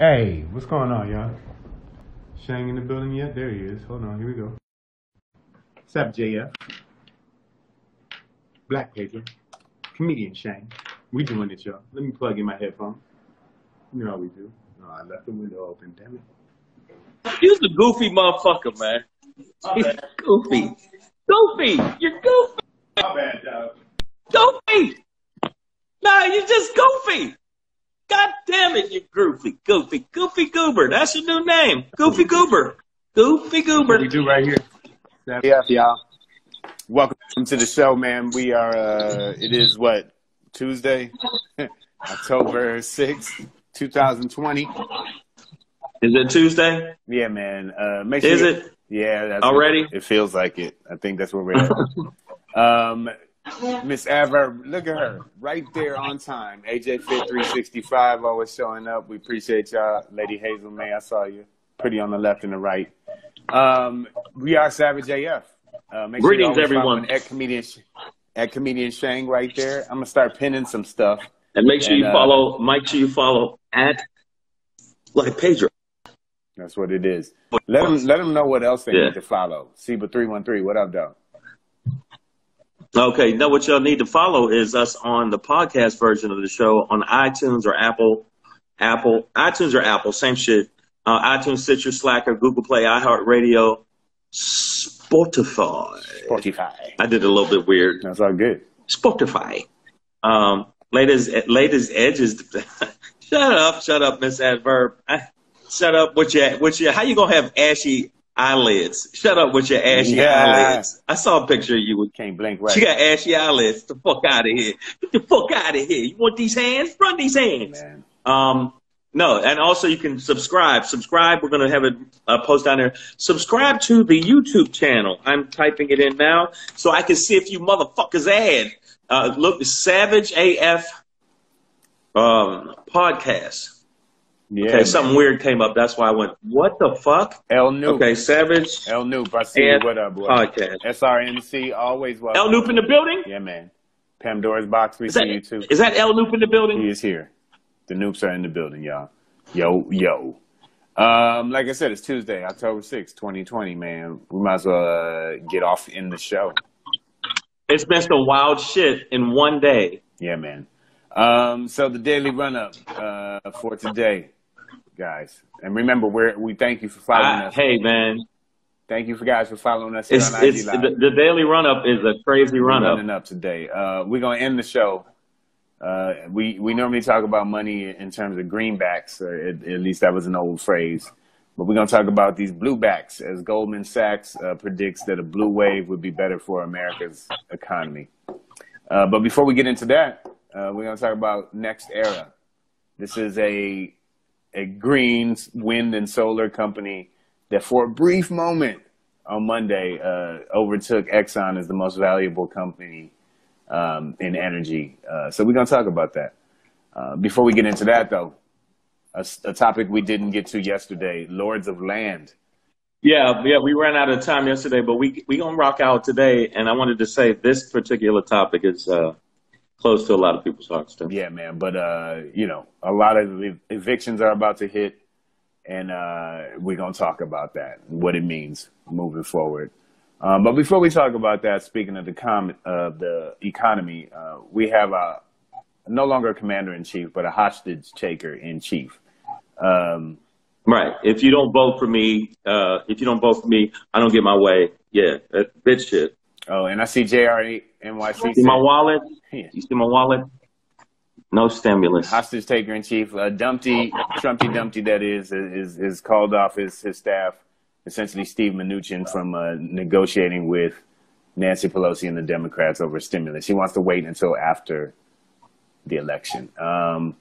Hey, what's going on, y'all? Shang in the building yet? There he is. Hold on, here we go. What's up, JF? Black Pedro. Comedian Shang. We doing it, y'all. Let me plug in my headphones. You know how we do. No, I left the window open, damn it. You's a goofy motherfucker, man. He's goofy. Goofy. You're goofy. My bad, dog. Goofy. Nah, you're just goofy. God damn it, you goofy. Goofy. Goofy Goober. That's your new name. Goofy Goober. Goofy Goober. What we do right here. Yeah, y'all. Welcome to the show, man. We are, uh, it is what, Tuesday, October 6th, 2020. Is it Tuesday? Yeah, man. Uh, make sure Is it? Yeah. That's Already? It feels like it. I think that's where we're at. um, Miss Adverb, look at her. Right there on time. AJ Fit 365 always showing up. We appreciate y'all. Lady Hazel May, I saw you. Pretty on the left and the right. Um, we are Savage AF. Uh, make sure Greetings, always everyone. At comedian, at comedian Shang right there. I'm gonna start pinning some stuff. And make sure you uh, follow, make sure you follow at like Pedro. That's what it is. Let them let them know what else they Yeah. need to follow. Seba three one three. What up, though? Okay, now what y'all need to follow is us on the podcast version of the show on iTunes or Apple, Apple, iTunes or Apple, same shit. Uh, iTunes, Stitcher, Slacker, Google Play, iHeartRadio, Spotify. Spotify. I did a little bit weird. That's all good. Spotify. Um, latest, latest edges. shut up, shut up, Miss Adverb. Ah, Shut up with your, with your, how you gonna have ashy eyelids? Shut up with your ashy Yeah. eyelids. I saw a picture of you with Can't blink right. she got ashy eyelids. Get the fuck out of here. Get the fuck out of here. You want these hands? Run these hands. Um, no, and also you can subscribe. Subscribe. We're going to have a, a post down there. Subscribe to the YouTube channel. I'm typing it in now so I can see if you motherfuckers ad. Uh, look, Savage AF um, podcast. Yeah. Okay, something weird came up. That's why I went, what the fuck? El Noop. Okay, Savage El Noop. I see you. What up, boy? podcast. SRNC. Always welcome. El Noop in the building? Yeah, man. Pandora's box. We Is see that, you too. is that El Noop in the building? He is here. The Noops are in the building, y'all. Yo, yo. Um, like I said, it's Tuesday, October sixth, 2020, man. We might as well uh, get off in the show. It's been some wild shit in one day. Yeah, man. Um, so the daily run up uh, for today, guys. And remember, we're, we thank you for following I, us. hey man, Thank you for guys for following us here it's it's Live. the, the daily run up is a crazy run up. running up today. Uh, we're gonna end the show. Uh, we we normally talk about money in terms of greenbacks, or at, at least that was an old phrase. But we're gonna talk about these bluebacks, as Goldman Sachs uh, predicts that a blue wave would be better for America's economy. Uh, but before we get into that, uh, we're gonna talk about NextEra. This is a a green wind and solar company that, for a brief moment on Monday, uh, overtook Exxon as the most valuable company um, in energy. Uh, so we're going to talk about that. Uh, before we get into that, though, a topic we didn't get to yesterday: Lords of Land. Yeah, yeah, we ran out of time yesterday, but we we gonna rock out today. And I wanted to say this particular topic is uh, close to a lot of people's hearts too. Yeah, man. But uh, you know, a lot of ev- evictions are about to hit, and uh, we're gonna talk about that and what it means moving forward. Um, but before we talk about that, speaking of the com- of the economy, uh, we have a no longer a commander in chief, but a hostage taker in chief. Um, Right. If you don't vote for me, uh, if you don't vote for me, I don't get my way. Yeah, that bitch shit. oh, and I see JR8 NYC See my wallet? Yeah. You see my wallet? No stimulus. hostage taker in chief, uh, Dumpty, Trumpty Dumpty, that is, is is called off his his staff, essentially Steve Mnuchin from uh, negotiating with Nancy Pelosi and the Democrats over stimulus. He wants to wait until after the election. Um,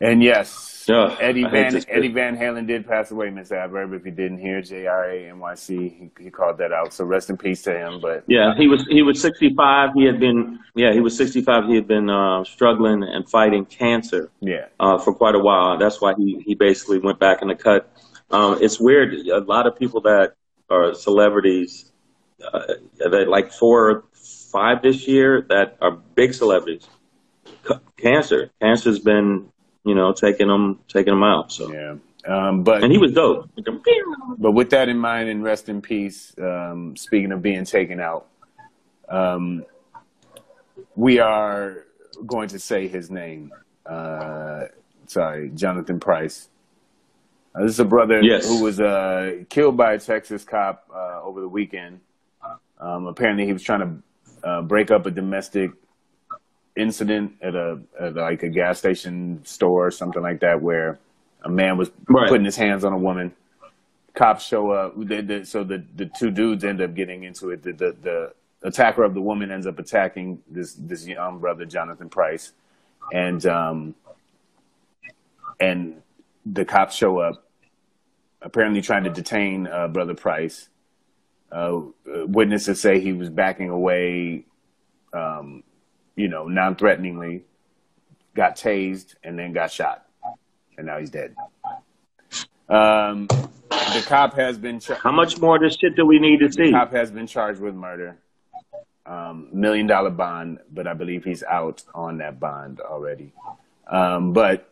and yes, Ugh, Eddie Van. Eddie Van Halen did pass away, Miss Adverb. If you didn't hear, JRA NYC, he, he called that out. So rest in peace to him. But Yeah, he was he was 65. He had been yeah he was 65. He had been uh, struggling and fighting cancer yeah, uh, for quite a while. That's why he he basically went back in the cut. Um, it's weird. A lot of people that are celebrities, uh, that like four or five this year that are big celebrities. C- cancer, cancer's been you know, taking them taking them out. So Yeah. Um, but and he was dope. But with that in mind, and rest in peace. Um, speaking of being taken out, um, we are going to say his name. Uh, sorry, Jonathan Price. Uh, this is a brother Yes. who was uh, killed by a Texas cop uh, over the weekend. Um, apparently, he was trying to uh, break up a domestic incident at a at like a gas station store or something like that, where a man was Right. putting his hands on a woman. Cops show up. They, they, so the the two dudes end up getting into it. The, the the attacker of the woman ends up attacking this this young brother Jonathan Price, and um and the cops show up, apparently trying to detain uh, brother Price. Uh, witnesses say he was backing away, um, you know, non-threateningly, got tased, and then got shot, and now he's dead. Um, the cop has been char- How much more of this shit do we need to see? cop has been charged with murder, um, million dollar bond, but I believe he's out on that bond already. Um, but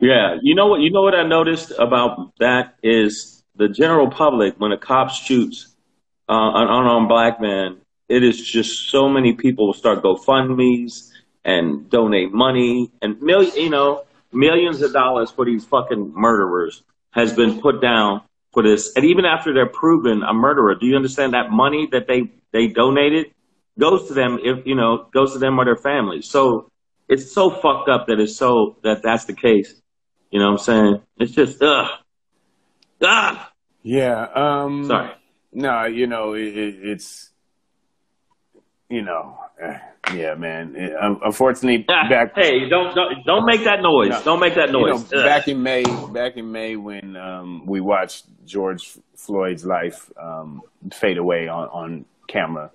Yeah, you know what? You know what I noticed about that is the general public when a cop shoots uh, an unarmed black man, it is just so many people will start GoFundmes and donate money and million, you know, millions of dollars for these fucking murderers has been put down for this. And even after they're proven a murderer, do you understand that money that they they donated goes to them if you know goes to them or their families. So it's so fucked up that it's so that that's the case. You know what I'm saying? It's just ugh. Ah, yeah, um, sorry. No, you know it, it's you know, eh, yeah, man. It, unfortunately, Ah, back hey, don't, don't don't make that noise. No. Don't make that you know, noise. Back in May, back in May when um, we watched George Floyd's life um, fade away on, on camera,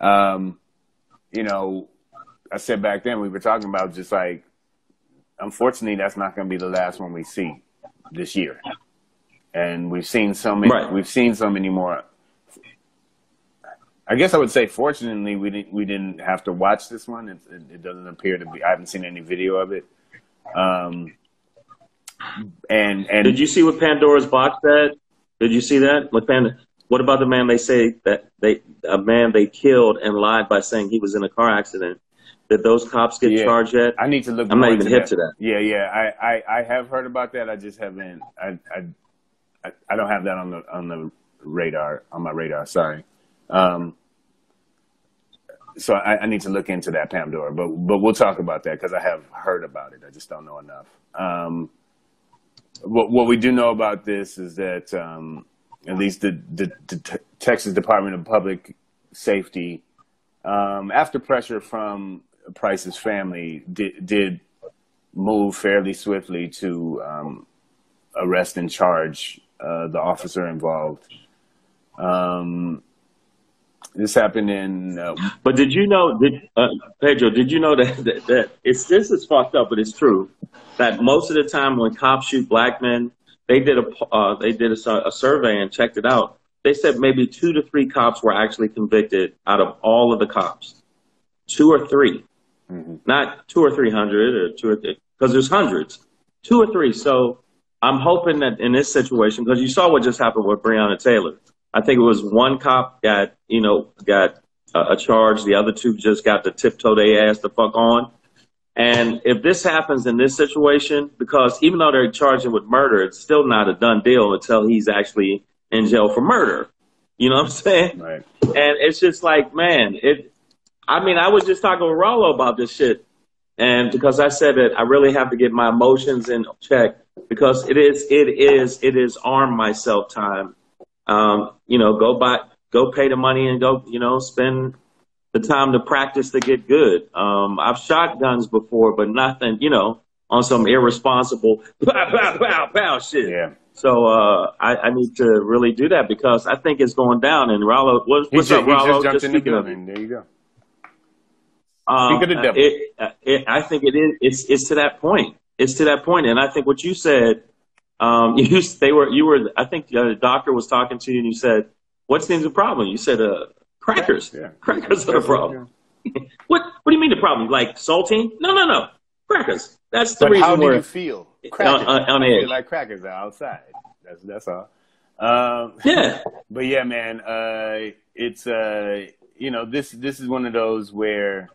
um, you know, I said back then we were talking about just like, unfortunately, that's not going to be the last one we see this year, and we've seen so many, Right. we've seen so many more. I guess I would say, fortunately, we didn't we didn't have to watch this one. It, it, it doesn't appear to be. I haven't seen any video of it. Um, and and Did you see what Pandora's box said? Did you see that? What Panda? What about the man they say that they a man they killed and lied by saying he was in a car accident? Did those cops get Yeah. charged yet? I need to look. I'm not even hip to that. Yeah, yeah. I, I, I have heard about that. I just haven't. I, I, I, I don't have that on the on the radar on my radar. Sorry. Um, so I, I need to look into that Pandora, but but we'll talk about that because I have heard about it. I just don't know enough. Um, what what we do know about this is that um, at least the, the, the Texas Department of Public Safety, um, after pressure from Price's family, did, did move fairly swiftly to um, arrest and charge uh, the officer involved. Um, this happened in uh, But did you know, did, uh, Pedro? Did you know that, that that it's this is fucked up, but it's true that most of the time when cops shoot black men, they did a uh, they did a, a survey and checked it out. They said maybe two to three cops were actually convicted out of all of the cops, two or 3 not two or three hundred or two or three, because there's hundreds, two or three. So I'm hoping that in this situation, because you saw what just happened with Breonna Taylor. I think it was one cop got, you know, got a, a charge. The other two just got to tiptoe their ass the fuck on. And if this happens in this situation, because even though they're charging with murder, it's still not a done deal until he's actually in jail for murder. You know what I'm saying? right. And it's just like, man, it. I mean, I was just talking with Rollo about this shit, and because I said that I really have to get my emotions in check because it is, it is, it is arm myself time. Um, you know, go buy, go pay the money and go, you know, spend the time to practice to get good. Um, I've shot guns before, but nothing, you know, on some irresponsible pow pow pow pow shit. Yeah. So uh, I, I need to really do that because I think it's going down. And Rollo, what, what's ju- up, Rollo? just jumped in the building. There you go. um, Speak of the devil. It, uh, it, I think it is. It's, it's to that point. It's to that point, and I think what you said. Um, you they were you were. I think uh, the doctor was talking to you, and you said, "What seems the problem?" You said, uh, "Crackers. Yeah. Crackers are the problem." What What do you mean the problem? Like saltine? No, no, no. Crackers. That's the But reason how do you feel? Crackers. on, on I feel edge. like crackers are outside. That's that's all. Um, Yeah. but yeah, man, uh, it's uh, you know this this is one of those where,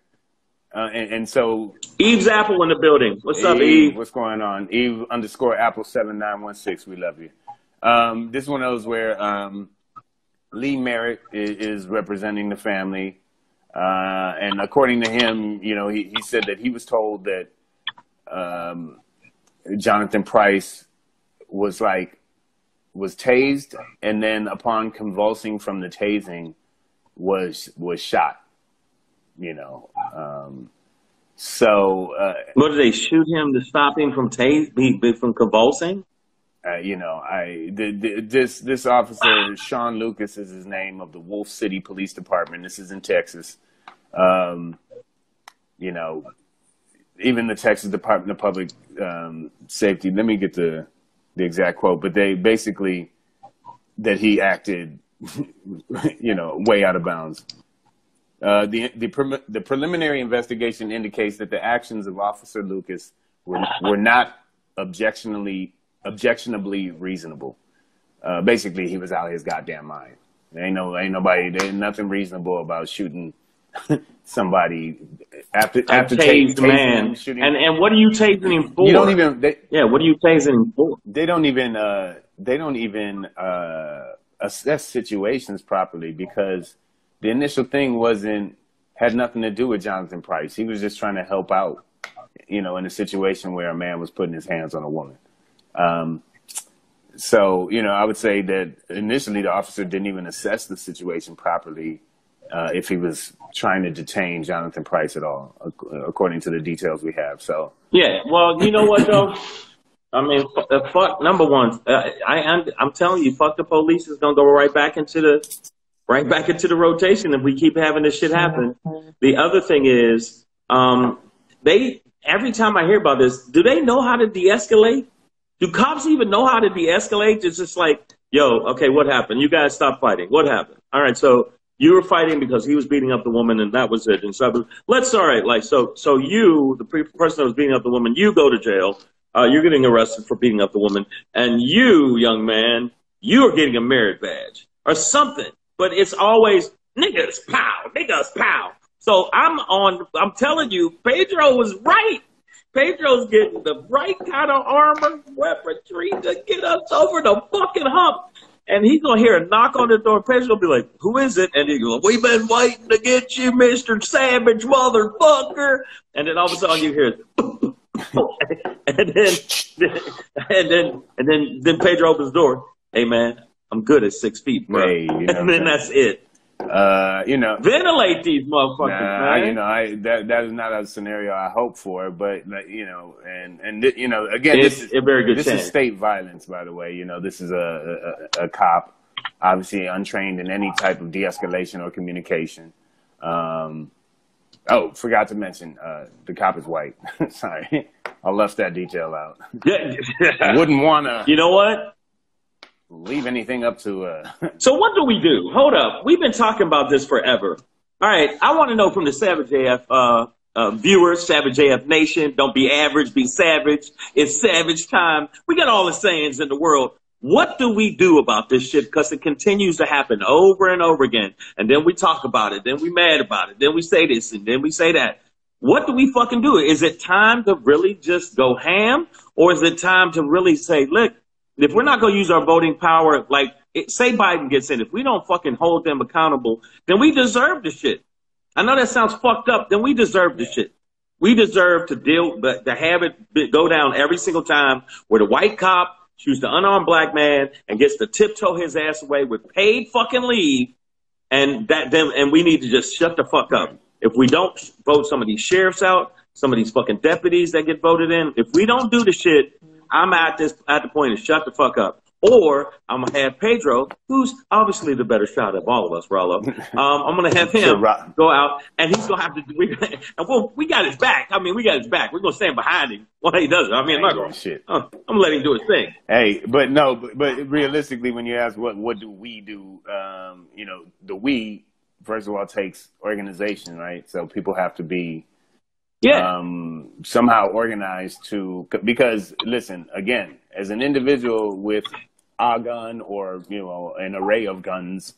uh, and, and so Eve's Apple in the building. What's up, Eve? What's going on? Eve underscore Apple seven nine one six. We love you. Um, this is one of those where um, Lee Merritt is, is representing the family, uh, and according to him, you know, he, he said that he was told that um, Jonathan Price was like was tased, and then upon convulsing from the tasing, was was shot. You know, um, so uh, What did they shoot him to stop him from be- from convulsing? uh, you know, I the, the, this this officer Shaun Lucas is his name of the Wolfe City Police Department. This is in Texas. Um, you know, even the Texas Department of Public um, Safety. Let me get the the exact quote, but they basically that he acted, you know, way out of bounds. Uh, the the pre- the preliminary investigation indicates that the actions of Officer Lucas were were not objectionably objectionably reasonable. Uh, basically, he was out of his goddamn mind. There ain't no ain't nobody there ain't nothing reasonable about shooting somebody after after tased ta- the tasing man. him. And and what are you tasing him for? you don't even they, Yeah, what are you tasing him for? they don't even uh, they don't even uh, assess situations properly because the initial thing wasn't had nothing to do with Jonathan Price. He was just trying to help out, you know, in a situation where a man was putting his hands on a woman. Um, so you know, I would say that initially the officer didn't even assess the situation properly. Uh, if he was trying to detain Jonathan Price at all, ac- according to the details we have. So Yeah, well, you know what though? I mean, uh, fuck. Number one, uh, I I'm, I'm telling you, fuck the police is gonna go right back into the right back into the rotation if we keep having this shit happen. The other thing is, um, they every time I hear about this, do they know how to de-escalate? Do cops even know how to de-escalate? It's just like, yo, okay, what happened? You guys stop fighting. What happened? All right, so you were fighting because he was beating up the woman, and that was it. And so let's all right, like so. So you, the person that was beating up the woman, you go to jail. Uh, you're getting arrested for beating up the woman, and you, young man, you are getting a merit badge or something. But it's always niggas pow, niggas pow. So I'm on. I'm telling you, Pedro was right. Pedro's getting the right kind of armor, weaponry to get us over the fucking hump. And he's gonna hear a knock on the door. Pedro will be like, "Who is it?" And he go, "We've been waiting to get you, Mister Savage, motherfucker." And then all of a sudden you hear, and then, and then, and then, then Pedro opens the door. Hey man, I'm good at six feet, bro. Hey, you know and then that's it. uh, you know, Ventilate these motherfuckers, Nah, man. you know, I that that is not a scenario I hope for, but you know, and and you know, again, It's this is a very good this chance. is state violence, by the way. You know, this is a, a a cop, obviously untrained in any type of de-escalation or communication. Um, oh, forgot to mention, uh, the cop is white. Sorry, I left that detail out. Yeah. Wouldn't want to you know what? Leave anything up to. Uh, So what do we do? Hold up. We've been talking about this forever. All right. I want to know from the Savage AF uh, uh, viewers, Savage AF Nation. Don't be average, be savage. It's savage time. We got all the sayings in the world. What do we do about this shit? Because it continues to happen over and over again. And then we talk about it. Then we mad about it. Then we say this and then we say that. What do we fucking do? Is it time to really just go ham? Or is it time to really say, look, if we're not going to use our voting power, like it, say Biden gets in, if we don't fucking hold them accountable, then we deserve the shit. I know that sounds fucked up. Then we deserve the shit. We deserve to deal, but to have it go down every single time where the white cop shoots the unarmed black man and gets to tiptoe his ass away with paid fucking leave, and that then and we need to just shut the fuck up. If we don't vote some of these sheriffs out, some of these fucking deputies that get voted in, if we don't do the shit, I'm at this at the point to shut the fuck up. Or I'm gonna have Pedro, who's obviously the better shot of all of us, Rollo. Um, I'm gonna have him go out, and he's gonna have to. We, and well, we got his back. I mean, we got his back. We're gonna stand behind him while he does it. I mean, I'm not gonna. shit. Uh, I'm gonna let him do his thing. Hey, but no, but, but realistically, when you ask what what do we do, um, you know, the we first of all takes organization, right? So people have to be Yeah. um, somehow organized to because listen again as an individual with a gun or you know an array of guns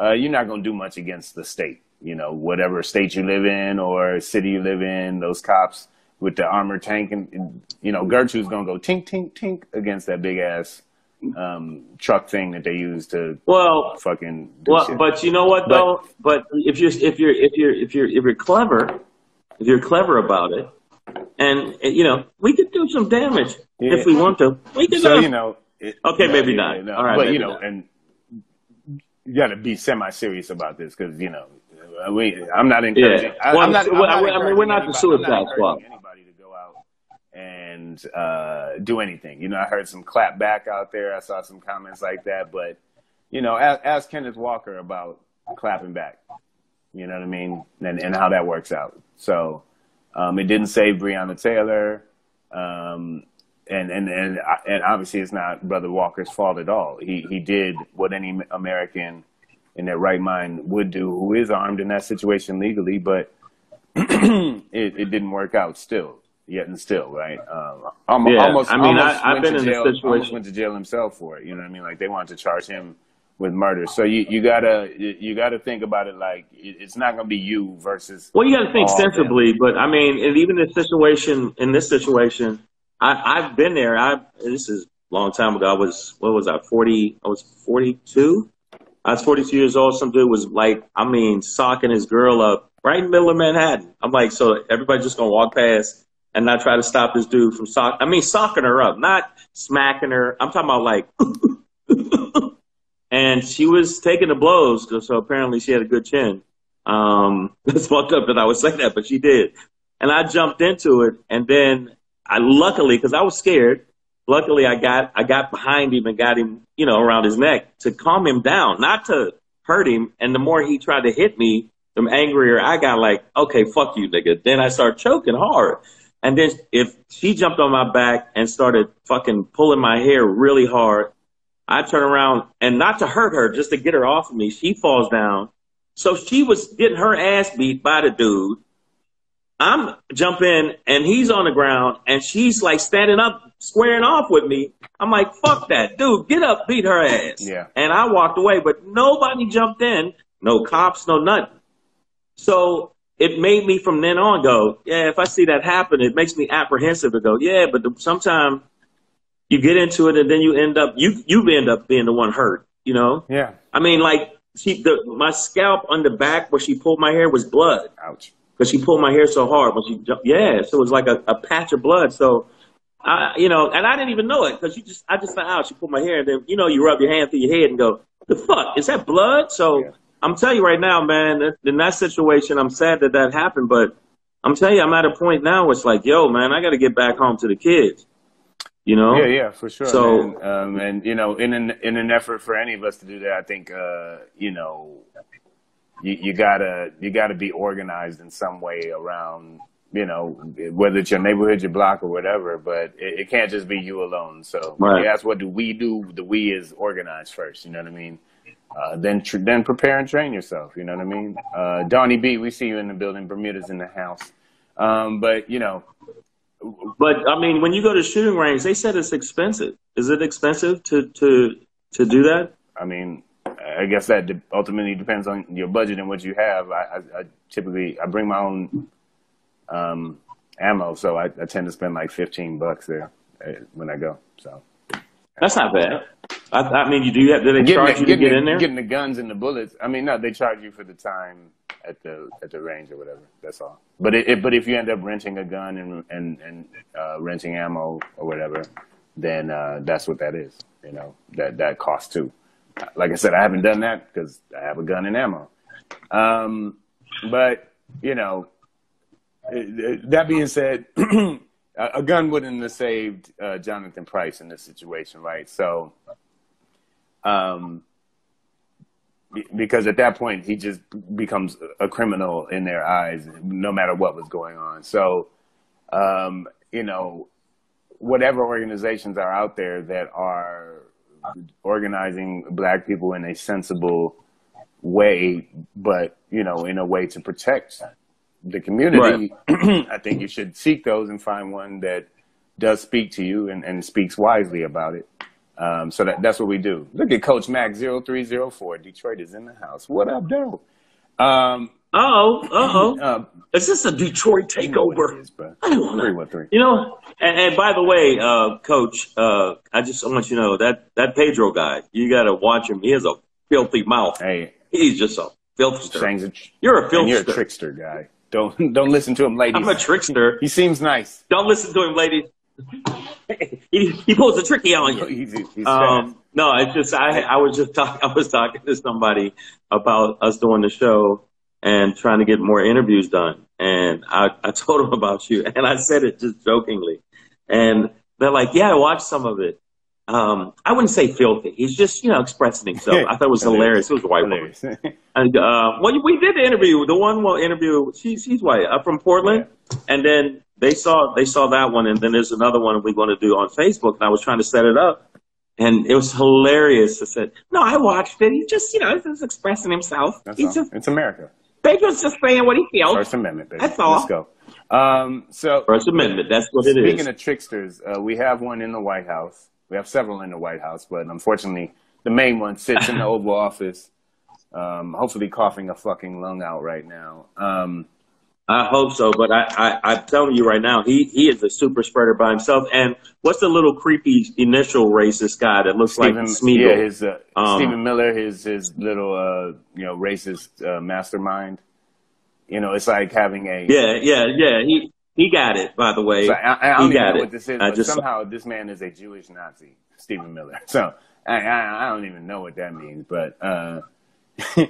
uh, you're not going to do much against the state you know whatever state you live in or city you live in those cops with the armored tank and, and you know gertrude's going to go tink tink tink against that big ass um, truck thing that they use to well, fucking well, shit. but you know what But- though? But if you're if you're if you're if you're if you're clever, if you're clever about it, and uh, you know, we could do some damage Yeah. if we want to. We can. so uh, you know it, Okay, yeah, maybe yeah, not. no, All right, but you know not. and you got to be semi serious about this because you know we i'm not encouraging I, Well, i'm not, I'm well, not I mean, we're not the encouraging Suicide anybody- Squad. anybody to go out and uh do anything you know i heard some clap back out there i saw some comments like that but you know ask, ask kenneth walker about clapping back you know what i mean and, and how that works out so um, it didn't save Breonna Taylor, um, and and and and obviously it's not Brother Walker's fault at all. He he did what any American in their right mind would do, who is armed in that situation legally, but it, it didn't work out. Still, yet and still, right? Um, almost, Yeah, almost, I mean, almost I- I've been in jail, situation. Almost went to jail himself for it. You know what I mean? Like they wanted to charge him with murder. So you you gotta you, gotta think about it like it's not gonna be you versus. Well, you got to think of them. sensibly, but I mean, and even this situation, in this situation, I, I've been there. I this is a long time ago. I was what was I forty? I was forty two. I was forty two years old. Some dude was like, I mean, socking his girl up right in the middle of Manhattan. I'm like, so everybody just gonna walk past and not try to stop this dude from sock? I mean, socking her up, not smacking her. I'm talking about like. and she was taking the blows, so apparently she had a good chin. Um, it's fucked up that I would say that, but she did. And I jumped into it, and then I luckily, because I was scared, luckily I got I got behind him and got him, you know, around his neck to calm him down, not to hurt him. And the more he tried to hit me, the angrier I got. Like, okay, fuck you, nigga. Then I started choking hard. And then if she jumped on my back and started fucking pulling my hair really hard, I turn around and not to hurt her, just to get her off of me. She falls down. So she was getting her ass beat by the dude. I'm jumping and he's on the ground and she's like standing up, squaring off with me. I'm like, fuck that. Dude, get up, beat her ass. Yeah. And I walked away, but nobody jumped in. No cops, no nothing. So it made me from then on go, yeah, if I see that happen, it makes me apprehensive to go, yeah, but sometimes you get into it and then you end up, you, you end up being the one hurt, you know? Yeah. I mean, like, she, the, my scalp on the back where she pulled my hair was blood Ouch. because she pulled my hair so hard when she jumped. Yeah, so it was like a, a patch of blood. So, I, you know, and I didn't even know it because you just, I just found out she pulled my hair, and then you know, you rub your hand through your head and go, "The fuck is that blood?" So, Yeah. I'm telling you right now, man, in that situation, I'm sad that that happened, but I'm telling you, I'm at a point now where it's like, yo, man, I got to get back home to the kids. You know? Yeah, yeah, for sure. So- man. um, and you know, in an in an effort for any of us to do that, I think uh, you know, you, you gotta you gotta be organized in some way around you know whether it's your neighborhood, your block, or whatever. But it, it can't just be you alone. So Right. you ask, what do we do? The we is organized first. You know what I mean? Uh, then tr- then prepare and train yourself. You know what I mean? Uh, Donnie B, we see you in the building. Bermuda's in the house. Um, but you know, But I mean, when you go to shooting range, they said it's expensive. Is it expensive to to to do that? I mean, I guess that de- ultimately depends on your budget and what you have. I, I, I typically I bring my own um, ammo, so I, I tend to spend like fifteen bucks there uh, when I go. So That's not bad. I, I mean, you do have, do they charge the, you to get the- in there? getting the guns and the bullets. I mean, no, they charge you for the time at the at the range or whatever. That's all. But it, it, but if you end up renting a gun and and and uh, renting ammo or whatever, then uh, that's what that is. You know that that costs too. Like I said, I haven't done that because I have a gun and ammo. Um, but you know, that being said, a gun wouldn't have saved uh, Jonathan Price in this situation, right? So, um, because at that point he just becomes a criminal in their eyes, no matter what was going on. So, um, you know, whatever organizations are out there that are organizing black people in a sensible way, but you know, in a way to protect the community, I think you should seek those and find one that does speak to you and, and speaks wisely about it. Um, so that, that's what we do. Look at Coach Mac 0304. Detroit is in the house. What up, Daryl? Um, Oh, uh oh. uh, Is this a Detroit takeover? is. I don't know. 313. You know, and, and by the way, uh, Coach, uh, I just want you to know that that Pedro guy, you got to watch him. He has a filthy mouth. Hey, He's just a filthster. Tr- You're a and you're a trickster guy. Don't don't listen to him, ladies. I'm a trickster. He seems nice. Don't listen to him, ladies. he, he pulls a tricky on you. He's, he's. Um, no, it's just I I was just talking I was talking to somebody about us doing the show and trying to get more interviews done, and I I told him about you, and I said it just jokingly, and they're like, yeah, I watched some of it. Um, I wouldn't say filthy. He's just you know expressing himself. I thought it was hilarious. It was a white woman. Hilarious. And uh, well, we did the interview. The one we'll interview. She's she's white, up from Portland, and then they saw they saw that one, and then there's another one we're going to do on Facebook. And I was trying to set it up, and it was hilarious. I said, "No, I watched it. He just you know he's just expressing himself. That's He's all. just It's America. Pedro's just saying what he feels." First Amendment, baby. That's all. Let's go. Um, so First Amendment. That's what it Speaking of tricksters, uh, we have one in the White House. We have several in the White House, but unfortunately, the main one sits in the Oval Office, um, hopefully coughing a fucking lung out right now. Um, I hope so, but I, I, I'm telling you right now, he, he is a super spreader by himself. And what's the little creepy initial racist guy that looks Stephen, like Smeagol? yeah, his uh, Um, Stephen Miller, his his little uh, you know racist uh, mastermind. You know, it's like having a Yeah, yeah, yeah. He he got it. By the way, So I, I don't he even know it. what this is, I but just somehow this man is a Jewish Nazi, Stephen Miller. So I, I, I don't even know what that means, but uh,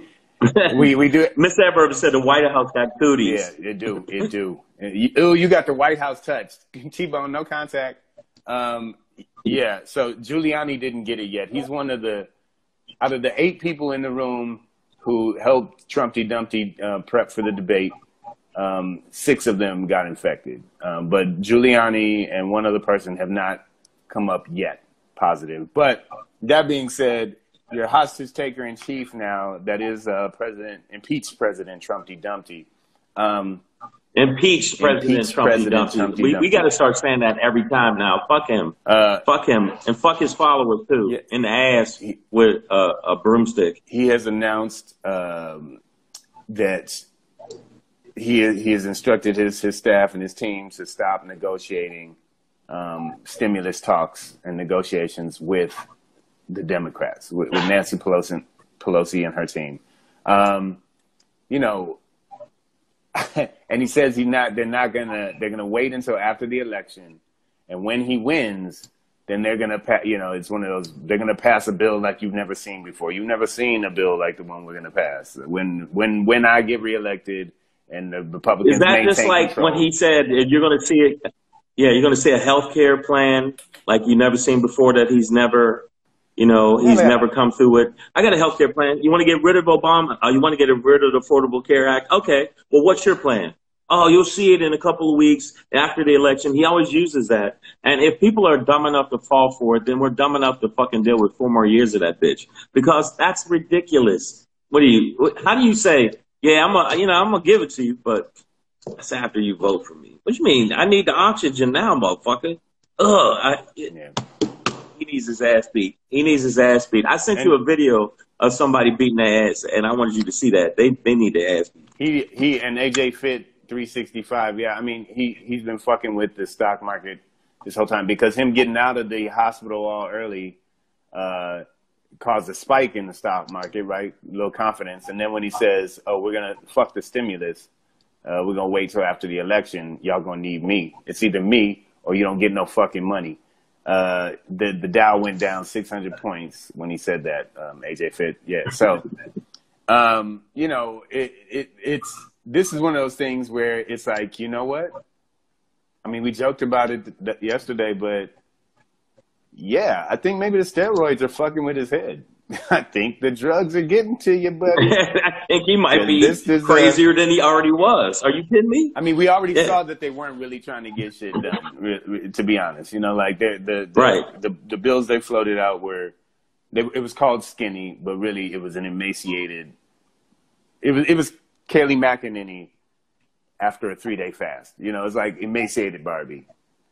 we we do. Miss Edwards said the White House got cooties. Yeah, it do, it do. You, ooh, you got the White House touched. T-Bone, no contact. Um, yeah, so Giuliani didn't get it yet. He's one of the out of the eight people in the room who helped Trumpy Dumpty uh, prep for the debate. Um, six of them got infected, um, but Giuliani and one other person have not come up yet positive. But that being said, your hostage taker in chief now, that is uh, President impeached President Trumpy Dumpty. Um, Impeach President Impeach Trump. President Dumpty. Trumpy We, Dumpty. we got to start saying that every time now. Fuck him. uh, Fuck him. And fuck his followers too. Yeah. In the ass with uh, a broomstick. he has announced um, that he he has instructed his his staff and his team to stop negotiating um, stimulus talks and negotiations with the Democrats with, with Nancy Pelosi Pelosi and her team. Um, you know, and he says he not they're not gonna they're gonna wait until after the election, and when he wins, then they're gonna pa- you know it's one of those they're gonna pass a bill like you've never seen before. You've never seen a bill like the one we're gonna pass. When when when I get reelected and the Republicans Is that just like control. when he said you're going to see it? Yeah, you're going to see a health care plan like you've never seen before that he's never, you know, he's Yeah. never come through with. I got a health care plan. You want to get rid of Obama? Uh, you want to get rid of the Affordable Care Act? Okay. Well, what's your plan? Oh, you'll see it in a couple of weeks after the election. He always uses that. And if people are dumb enough to fall for it, then we're dumb enough to fucking deal with four more years of that bitch because that's ridiculous. What do you? How do you say? Yeah, I'm a, you know, I'm gonna give it to you, but that's after you vote for me. What you mean? I need the oxygen now, motherfucker. Ugh, I, yeah. He needs his ass beat. He needs his ass beat. I sent you a video of somebody beating their ass, and I wanted you to see that. They they need their ass beat. He he and AJ Fit 365. Yeah, I mean he he's been fucking with the stock market this whole time because him getting out of the hospital all early uh, caused a spike in the stock market, right? Low confidence, and then when he says, "Oh, we're gonna fuck the stimulus," uh, we're gonna wait till after the election. Y'all gonna need me. It's either me or you don't get no fucking money. Uh, the the Dow went down 600 points when he said that. Um, AJ Fit, yeah. So um, you know, it, it it's this is one of those things where it's like, you know what? I mean, we joked about it th- yesterday, but yeah, I think maybe the steroids are fucking with his head. I think the drugs are getting to you, buddy. I think he might be uh, crazier than he already was. Are you kidding me? I mean, we already Yeah. saw that they weren't really trying to get shit done. to be honest, you know, like the the the, Right. the the bills they floated out were, they, it was called skinny, but really it was an emaciated. It was it was Kayleigh McEnany after a three day fast. You know, it's like emaciated Barbie.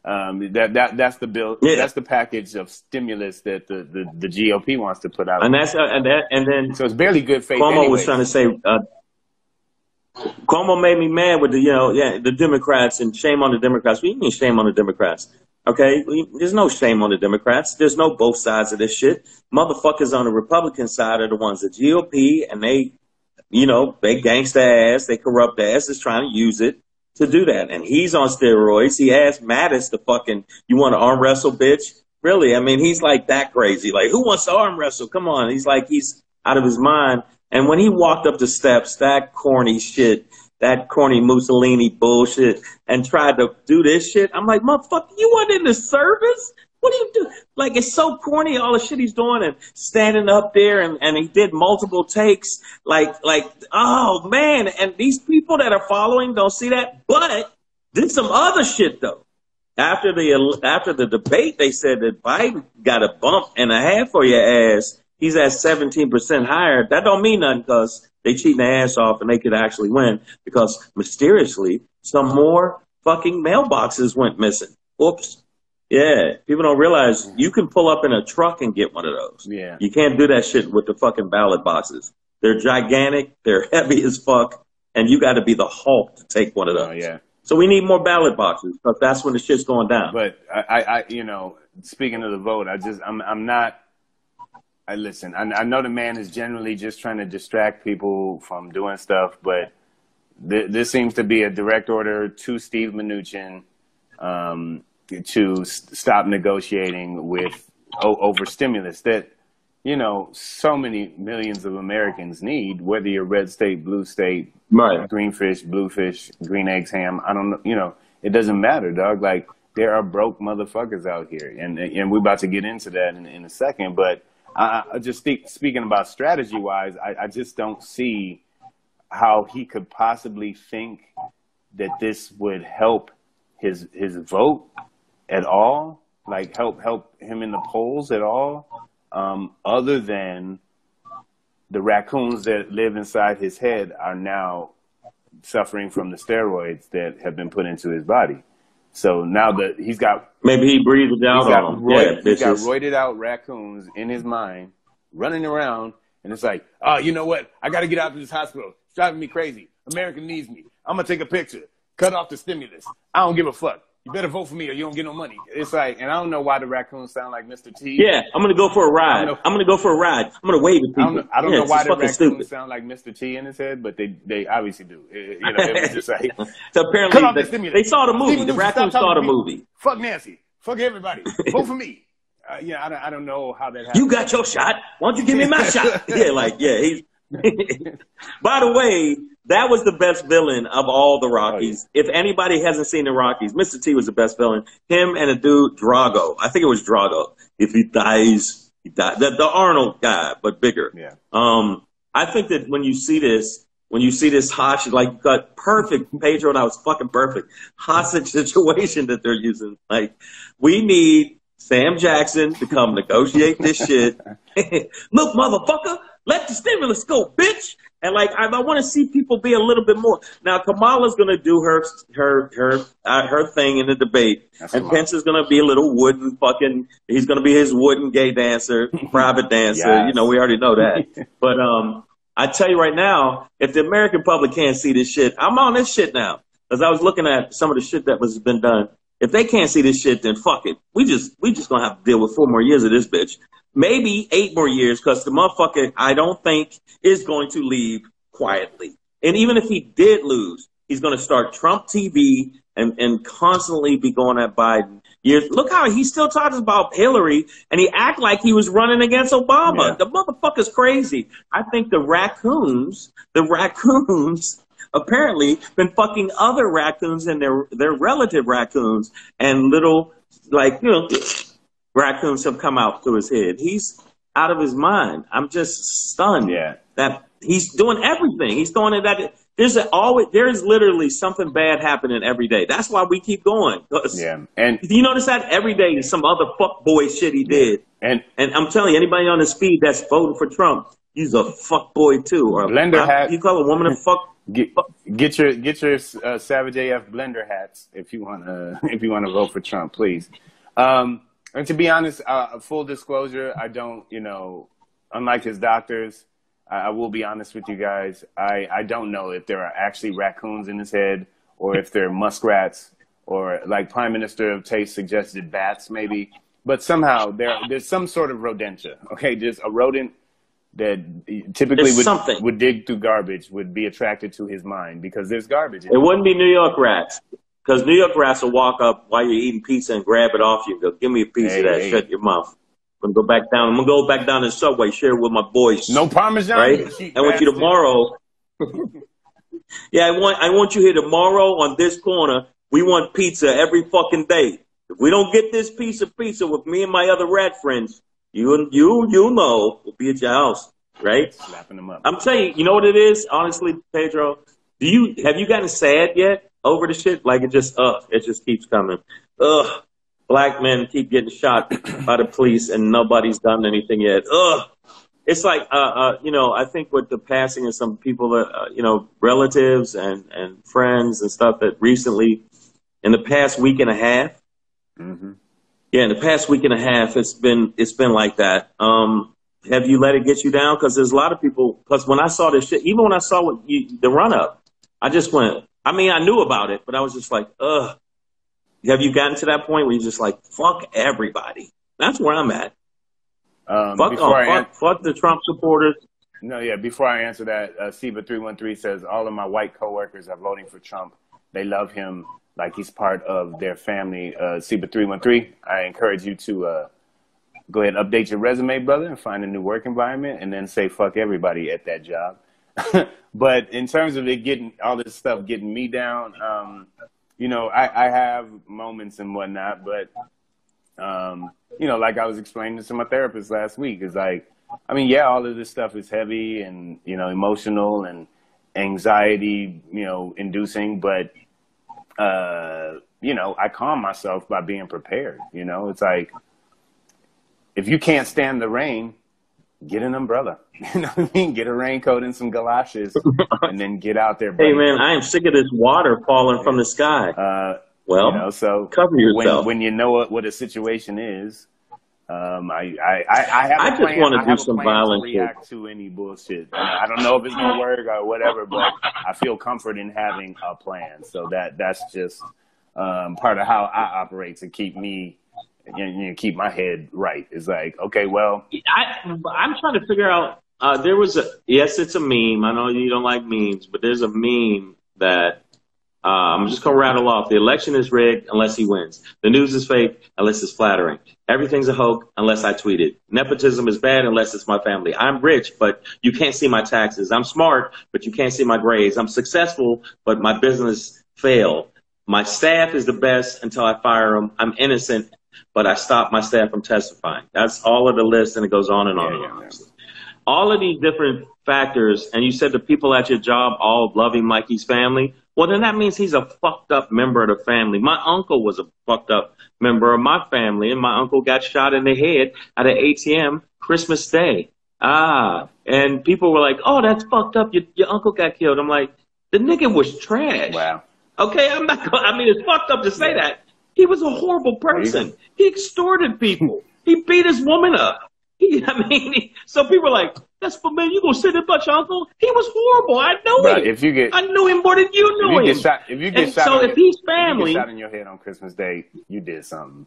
Um, that that that's the bill. Yeah. That's the package of stimulus that the, the, the GOP wants to put out. And that's uh, and that and then so it's barely good faith. Cuomo anyway. was trying to say. Uh, Cuomo made me mad with the you know yeah the Democrats and shame on the Democrats. What do you mean shame on the Democrats? Okay, there's no shame on the Democrats. There's no both sides of this shit. Motherfuckers on the Republican side are the ones the GOP and they, you know, they gangsta ass, they corrupt ass is trying to use it to do that. And he's on steroids. He asked Mattis to fucking, you want to arm wrestle, bitch? Really? I mean, he's like that crazy. Like, who wants to arm wrestle? Come on. He's like, he's out of his mind. And when he walked up the steps, that corny shit, that corny Mussolini bullshit, and tried to do this shit, I'm like, motherfucker, you weren't in the service? What do you do? Like, it's so corny, all the shit he's doing and standing up there and, and he did multiple takes. Like, like, oh man. And these people that are following don't see that, but did some other shit though. After the, after the debate, they said that Biden got a bump and a half for your ass. He's at 17% higher. That don't mean nothing because they cheating their ass off and they could actually win because mysteriously some more fucking mailboxes went missing. Oops. Yeah, people don't realize you can pull up in a truck and get one of those. Yeah. You can't do that shit with the fucking ballot boxes. They're gigantic, they're heavy as fuck, and you got to be the Hulk to take one of those. Oh yeah. So we need more ballot boxes because that's when the shit's going down. But I, I, I, you know, speaking of the vote, I just, I'm, I'm not. I listen. I, I know the man is generally just trying to distract people from doing stuff, but th- this seems to be a direct order to Steve Mnuchin um, to stop negotiating with o- over stimulus that you know so many millions of Americans need, whether you're red state, blue state, right. green fish, blue fish, green eggs, ham. I don't know. You know, it doesn't matter, dog. Like there are broke motherfuckers out here, and and we're about to get into that in, in a second. But I, I just think, speaking about strategy wise, I, I just don't see how he could possibly think that this would help his his vote at all, like help help him in the polls at all, um, other than the raccoons that live inside his head are now suffering from the steroids that have been put into his body. So now that he's got Maybe he breathed it got, on roid, Yeah, he's got roided out raccoons in his mind running around, and it's like, oh, you know what? I got to get out of this hospital. It's driving me crazy. America needs me. I'm gonna take a picture. Cut off the stimulus. I don't give a fuck. You better vote for me or you don't get no money. It's like, and I don't know why the raccoons sound like Mr. T. Yeah, I'm gonna go for a ride. I'm gonna go for a ride. I'm gonna wave at I people. don't know, I don't yeah, know why the raccoons stupid. sound like Mr. T in his head, but they they obviously do. It- you know, it was just like So apparently the they, saw the movie. The raccoons saw the talking to me. movie. Fuck Nancy. Fuck everybody. Vote for me. Uh, yeah, I don't, I don't know how that happened. You got your shot. Why don't you give me my shot? Yeah, like yeah. He's. By the way, that was the best villain of all the Rockies. If anybody hasn't seen the Rockies, Mr. T was the best villain. Him and a dude Drago. I think it was Drago. If he dies, he dies. The, the Arnold guy, but bigger. Yeah. Um, I think that when you see this, when you see this hostage, like you got perfect, Pedro, that was fucking perfect hostage situation that they're using. Like, we need Sam Jackson to come negotiate this shit. Look, motherfucker, let the stimulus go, bitch. And like, I, I want to see people be a little bit more. Now, Kamala's gonna do her her her uh, her thing in the debate, That's and Pence is gonna be a little wooden fucking. He's gonna be his wooden gay dancer, private dancer. Yes. You know, we already know that. but um, I tell you right now, if the American public can't see this shit, I'm on this shit now. Because I was looking at some of the shit that was been done. If they can't see this shit, then fuck it. We just we just gonna have to deal with four more years of this bitch. Maybe eight more years, because the motherfucker I don't think is going to leave quietly. And even if he did lose, he's gonna start Trump TV and, and constantly be going at Biden. Years. Look how he still talks about Hillary and he act like he was running against Obama. Yeah. The motherfucker's crazy. I think the raccoons, the raccoons apparently been fucking other raccoons and their their relative raccoons and little like you know raccoons have come out to his head. He's out of his mind. I'm just stunned Yeah. that he's doing everything. He's throwing it at there's a, always there's literally something bad happening every day. That's why we keep going. Yeah. And You notice that every day is some other fuck boy shit he did. and And I'm telling you, anybody on the speed that's voting for Trump, he's a fuck boy too. Or Blender I- had- you call a woman a fuck Get your get your uh, Savage AF blender hats if you want to if you want to vote for Trump, please. Um, and to be honest, uh, full disclosure, I don't you know, unlike his doctors, I, I will be honest with you guys. I I don't know if there are actually raccoons in his head or if they're muskrats or like Prime Minister of Taste suggested bats maybe. But somehow there there's some sort of rodentia. Okay, just a rodent that typically would, something. would dig through garbage would be attracted to his mind because there's garbage. In It wouldn't be New York rats. Because New York rats will walk up while you're eating pizza and grab it off you and go, give me a piece Hey, of that. hey. Shut your mouth. I'm to go back down. I'm going to go back down to the subway, share it with my boys. No Parmesan. right? I want you tomorrow. yeah, I want I want you here tomorrow on this corner. We want pizza every fucking day. If we don't get this piece of pizza with me and my other rat friends, you you you know we'll be at your house, right? Slapping them up. I'm telling you, you know what it is, honestly, Pedro. Do you have you gotten sad yet over the shit? Like it just uh it just keeps coming. Ugh. Black men keep getting shot by the police and nobody's done anything yet. Ugh. It's like uh uh you know, I think with the passing of some people that uh, you know, relatives and and friends and stuff that recently in the past week and a half hmm yeah, in the past week and a half, it's been it's been like that. Um, have you let it get you down? Because there's a lot of people. Because when I saw this shit, even when I saw what you, the run up, I just went. I mean, I knew about it, but I was just like, ugh. Have you gotten to that point where you're just like, fuck everybody? That's where I'm at. Um, Fuck, oh, fuck, fuck the Trump supporters. no, yeah. Before I answer that, uh, Siba three one three says all of my white coworkers are voting for Trump. They love him like he's part of their family. Uh, three one three. I encourage you to uh, go ahead and update your resume, brother, and find a new work environment, and then say fuck everybody at that job. but in terms of it getting all this stuff getting me down, um, you know, I, I have moments and whatnot, but um, you know, like I was explaining to my therapist last week, is like, I mean, yeah, all of this stuff is heavy and you know, emotional and anxiety, you know, inducing, but uh, you know, I calm myself by being prepared. You know, it's like if you can't stand the rain, get an umbrella. You know what I mean? Get a raincoat and some galoshes, and then get out there. Hey man, I am sick of this water falling from the sky. Uh, Well, you know, so cover yourself. when when you know what, what a situation is. Um, I, I, I, I have a I just plan, wanna I do some violent to shit. react to any bullshit. I don't know if it's gonna work or whatever, but I feel comfort in having a plan. So that that's just um, part of how I operate to keep me, you you know, keep my head right. It's like, okay, well, I, I'm trying to figure out. Uh, there was a yes, it's a meme. I know you don't like memes, but there's a meme that uh, I'm just gonna rattle off. The election is rigged unless he wins. The news is fake unless it's flattering. Everything's a hoax unless I tweet it. Nepotism is bad unless it's my family. I'm rich, but you can't see my taxes. I'm smart, but you can't see my grades. I'm successful, but my business failed. My staff is the best until I fire them. I'm innocent, but I stop my staff from testifying. That's all of the list, and it goes on and on Yeah, and on. yeah. All of these different factors, and you said the people at your job all loving Mikey's family. Well, then that means he's a fucked up member of the family. My uncle was a fucked up member of my family, and my uncle got shot in the head at an ATM Christmas Day. Ah, and people were like, "Oh, that's fucked up. Your, your uncle got killed." I'm like, the nigga was trash. wow. Okay, I'm not. Gonna, I mean, it's fucked up to say that. He was a horrible person. He extorted people. He beat his woman up. He, I mean, he, so people are like, "That's for man. You gonna sit and butt your uncle?" He was horrible. I know But him. if you get I knew him more than you if knew you him. get shot, if you get And shot, so if your- he's if you family- get shot in your head on Christmas Day, you did something.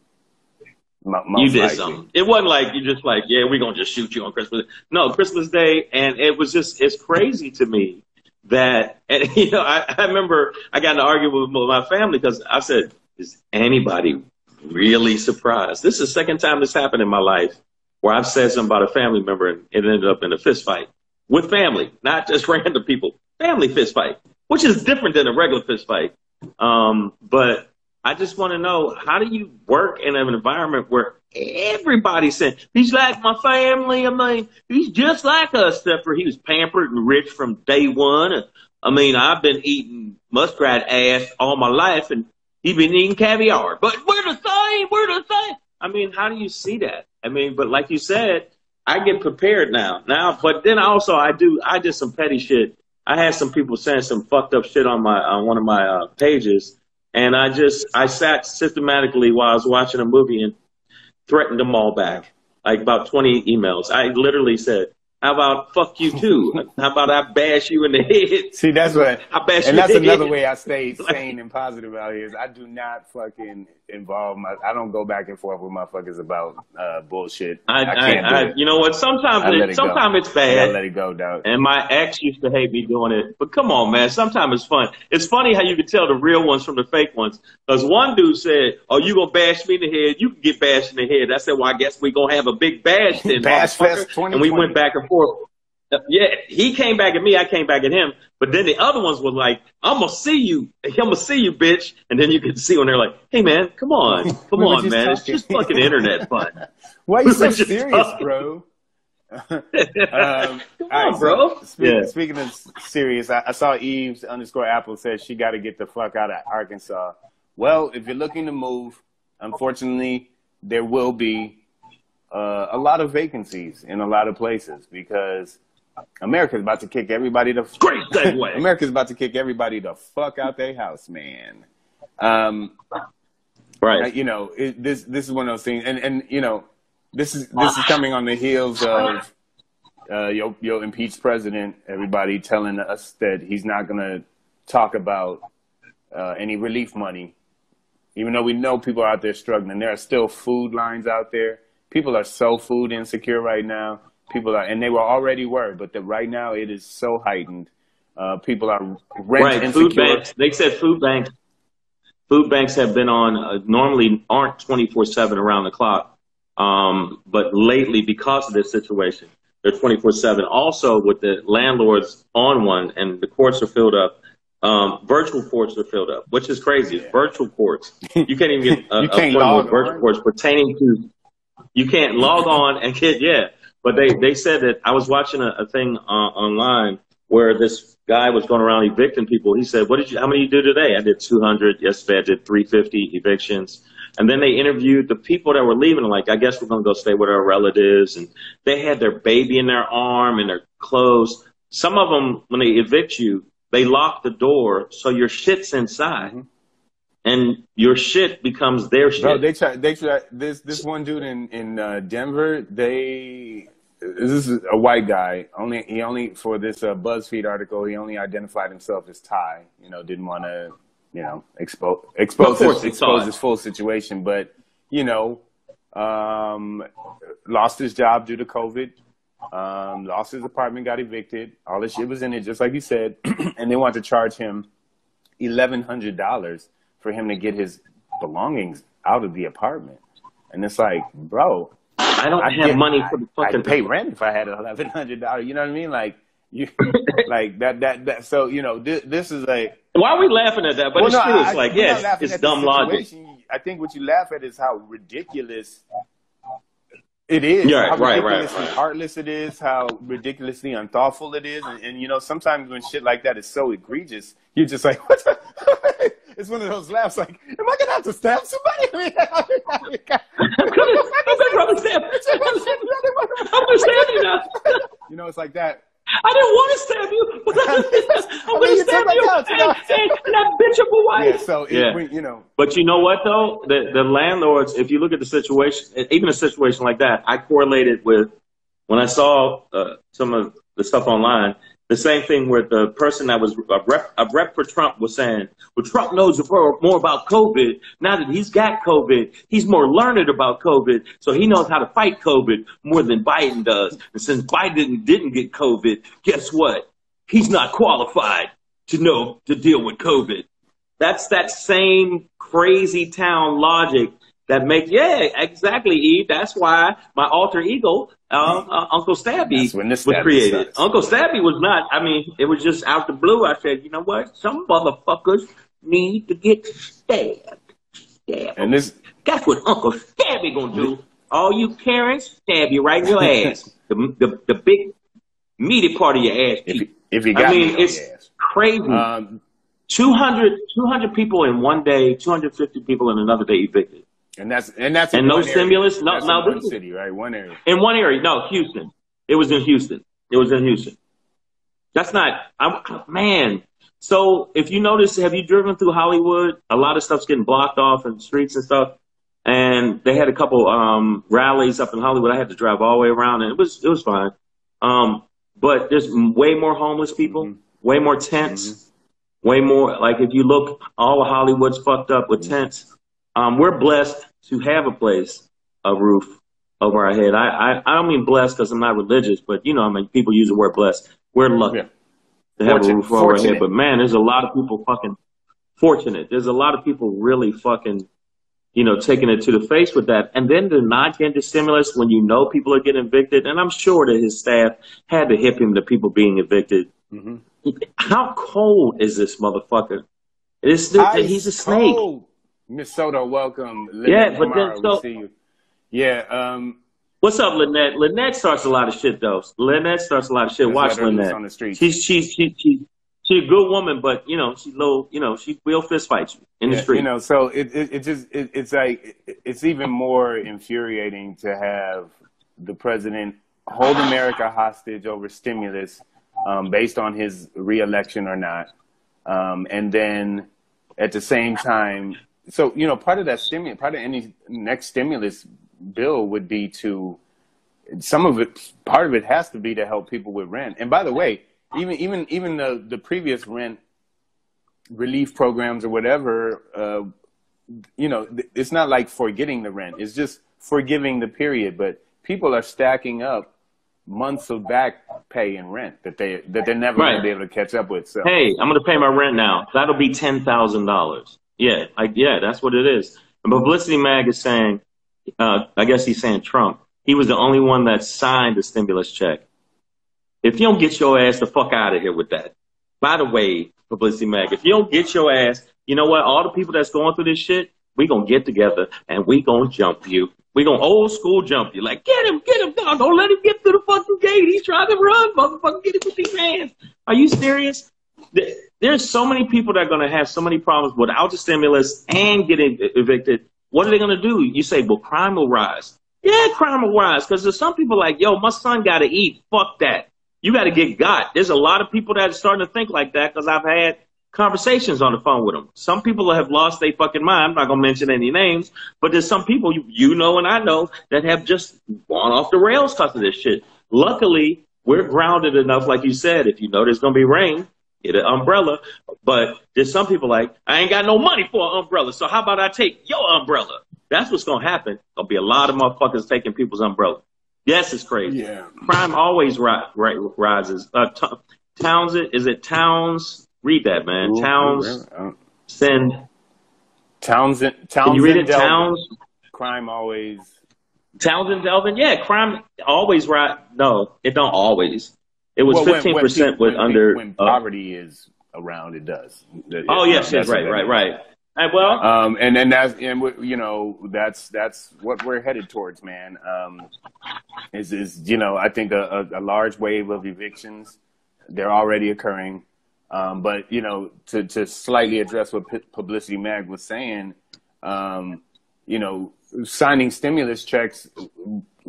Mo- you did likely. something. It wasn't like you just like, yeah, we're gonna just shoot you on Christmas. No, Christmas Day, and it was just it's crazy to me that, and you know, I, I remember I got in an argument with my family because I said, is anybody really surprised? This is the second time this happened in my life where I've said something about a family member and it ended up in a fist fight with family, not just random people. Family fist fight, which is different than a regular fist fight. Um, but I just want to know how do you work in an environment where everybody's saying he's like my family. I mean, he's just like us, except for he was pampered and rich from day one. I mean, I've been eating muskrat ass all my life, and he's been eating caviar. But we're the same. We're the same. I mean, how do you see that? I mean, but like you said, I get prepared now. Now, but then also I do. I did some petty shit. I had some people saying some fucked up shit on my on one of my uh, pages, and I just I sat systematically while I was watching a movie and threatened them all back, like about twenty emails. I literally said, "How about fuck you too? How about I bash you in the head?" See, that's what, I bash and you that's in another head. way I stay sane and positive out here. Is I do not fucking involve my. I don't go back and forth with motherfuckers about uh, bullshit. I, I, can't do I, it. you know what? Sometimes, I it, it sometimes it's bad. gotta let it go, dog. And my ex used to hate me doing it. But come on, man. Sometimes it's fun. It's funny how you can tell the real ones from the fake ones. Because one dude said, Oh, you to bash me in the head? You can get bashed in the head. I said, Well, I guess we to have a big bash then. Bash. Fest 2020. And we went back and forth. Yeah, he came back at me. I came back at him. But then the other ones were like, I'm to see you. I'm to see you, bitch. And then you can see when they're like, Hey, man, come on. Come We on, man. It's just fucking internet fun. Why are you so serious, talking. bro? um, Come on, bro. speak- Yeah. Speaking of serious, I, I saw Eves underscore Apple said she got to get the fuck out of Arkansas. Well, if you're looking to move, unfortunately, there will be uh, a lot of vacancies in a lot of places because America's about to kick everybody the Great segue. America's about to kick everybody the fuck out their house, man. Um, Right. you know, it, this this is one of those things, and and you know, this is this is coming on the heels of uh, your your impeached president. Everybody telling us that he's not going to talk about uh, any relief money, even though we know people are out there struggling. There are still food lines out there. People are so food insecure right now. People are, and they were already were, but the, right now it is so heightened. Uh, people are rent right. insecure. Food banks. They said food banks. Food banks have been on uh, normally aren't twenty four seven around the clock, um, but lately because of this situation, they're twenty four seven. Also, with the landlords on one and the courts are filled up. Um, virtual courts are filled up, which is crazy. Yeah. Virtual courts. You can't even get a, You can't appointment log virtual on? courts pertaining to. You can't log on and get yeah. But they they said that I was watching a, a thing uh, online where this guy was going around evicting people. He said, "What did you? How many you do today?" I did 200. Yesterday I did 350 evictions. And then they interviewed the people that were leaving. Like, I guess we're going to go stay with our relatives. And they had their baby in their arm and their clothes. Some of them, when they evict you, they lock the door so your shit's inside, Mhm. And your shit becomes their shit. Bro, they try. They try. This this one dude in in uh, Denver. They this is a white guy. Only he only for this uh, BuzzFeed article. He only identified himself as Thai. You know, didn't want to you know expose expose his, expose his full situation. But you know, um, lost his job due to COVID. Um, lost his apartment, got evicted. All this shit was in it, just like you said, and they want to charge him eleven hundred dollars for him to get his belongings out of the apartment. And it's like, bro, I don't I have get- money for the fucking I'd pay rent if I had eleven hundred dollars. You know what I mean? Like you, like that, that, that. So you know, this, this is a. Why are we laughing at that? But Well, it's no, true. I- It's like, yes, it's dumb logic. I think what you laugh at is how ridiculous it is. Yeah, how right, right, ridiculously right. heartless it is. How ridiculously unthoughtful it is. And, and you know, sometimes when shit like that is so egregious, you're just like, what? The? it's one of those laughs. Like, am I gonna have to stab somebody? I mean, I mean, I mean, I'm gonna, I'm gonna probably stab. I'm gonna stab you now. you know, it's like that. I didn't want to stab you, but I'm I mean, gonna you stab you. guts, And, know. and, and that bitch of a Yeah. wife. So, it, Yeah. when, you know, But you know what though? The the landlords, if you look at the situation, even a situation like that, I correlated with when I saw uh, some of the stuff online. The same thing where the person that was a rep, a rep for Trump was saying, "Well, Trump knows more about COVID now that he's got COVID. He's more learned about COVID, so he knows how to fight COVID more than Biden does. And since Biden didn't get COVID, guess what? He's not qualified to know to deal with COVID." That's that same crazy town logic that make yeah exactly Eve. That's why my alter ego, uh, uh, Uncle Stabby, was Stabby created. starts. Uncle Stabby was not. I mean, it was just out the blue. I said, you know what? Some motherfuckers need to get stabbed. Stab 'em. and this, That's what Uncle Stabby gonna do. All you Karens, stab you right in your ass. The, the, the big meaty part of your ass if you, if you I mean, me, it's ass. crazy. Um, 200, 200 people in one day, 250 people in another day evicted. And that's and that's And no one area. stimulus? No- That's no, in one city, right? One area. In one area, no, Houston. It was in Houston. It was in Houston. That's not, I'm man. So if you notice, have you driven through Hollywood? A lot of stuff's getting blocked off in the streets and stuff. And they had a couple um, rallies up in Hollywood. I had to drive all the way around, and it was it was fine. Um, but there's way more homeless people, mm-hmm. way more tents, mm-hmm. way more. Like if you look, all of Hollywood's fucked up with mm-hmm. tents. Um, we're blessed to have a place, a roof over our head. I I, I don't mean blessed because I'm not religious, but you know, I mean people use the word blessed. We're lucky yeah. to have Fortunate. a roof over our head. But man, there's a lot of people fucking fortunate. There's a lot of people really fucking you know, taking it to the face with that. And then to not getting the stimulus when you know people are getting evicted. And I'm sure that his staff had to hip him to people being evicted. Mm-hmm. How cold is this motherfucker? It's the, he's a snake. Cold. Miss Soto, welcome. Lynette yeah, but then so, see you. Yeah. Um, What's up, Lynette? Lynette starts a lot of shit though. Lynette starts a lot of shit. Watch Lynette. On the street. She's she's she's she's a good woman, but you know, she's low. You know, she will fist fight you in yeah, the street. You know, so it it, it just it, it's like it's even more infuriating to have the president hold America hostage over stimulus um, based on his reelection or not, um, and then at the same time, so you know, part of that stimulus, part of any next stimulus bill would be to some of it part of it has to be to help people with rent and by the way even even even the the previous rent relief programs or whatever, uh, you know, it's not like forgetting the rent. It's just forgiving the period. But people are stacking up months of back pay and rent that they that they're never right. going to be able to catch up with. So hey, I'm going to pay my rent now. That'll be ten thousand dollars. Yeah, I, yeah, that's what it is. And Publicity Mag is saying, uh, I guess he's saying Trump. He was the only one that signed the stimulus check. If you don't get your ass the fuck out of here with that. By the way, Publicity Mag, if you don't get your ass, you know what? All the people that's going through this shit, we gonna get together and we gonna jump you. We gonna old school jump you. Like, get him, get him. Don't let him get through the fucking gate. He's trying to run, motherfucker. Get him with these hands. Are you serious? There's so many people that are gonna have so many problems without the stimulus and getting evicted. What are they gonna do? You say, well, crime will rise. Yeah, crime will rise because there's some people like, yo, my son gotta eat. Fuck that you got to get got. There's a lot of people that are starting to think like that because I've had conversations on the phone with them. Some people have lost their fucking mind. I'm not going to mention any names, but there's some people you, you know and I know that have just gone off the rails because of this shit. Luckily, we're grounded enough, like you said, if you know there's going to be rain, get an umbrella. But there's some people like, I ain't got no money for an umbrella, so how about I take your umbrella? That's what's going to happen. There'll be a lot of motherfuckers taking people's umbrella. Yes, it's crazy. Yeah. Crime always ri- ri- rises. Uh, t- Townsend, is it Towns? Read that, man. Ooh, Towns. Uh, send. Townsend. Townsend. Can you read it? Delvin. Towns. Crime always. Townsend Delvin. Yeah, crime always right. No, it don't always. It was fifteen well, percent with when, under when uh, poverty is around. It does. It, oh yes, yes, right, right, right. And well, um, and then that's and you know that's that's what we're headed towards, man. Um, is is you know I think a, a, a large wave of evictions they're already occurring, um, but you know to to slightly address what P- Publicity Mag was saying, um, you know signing stimulus checks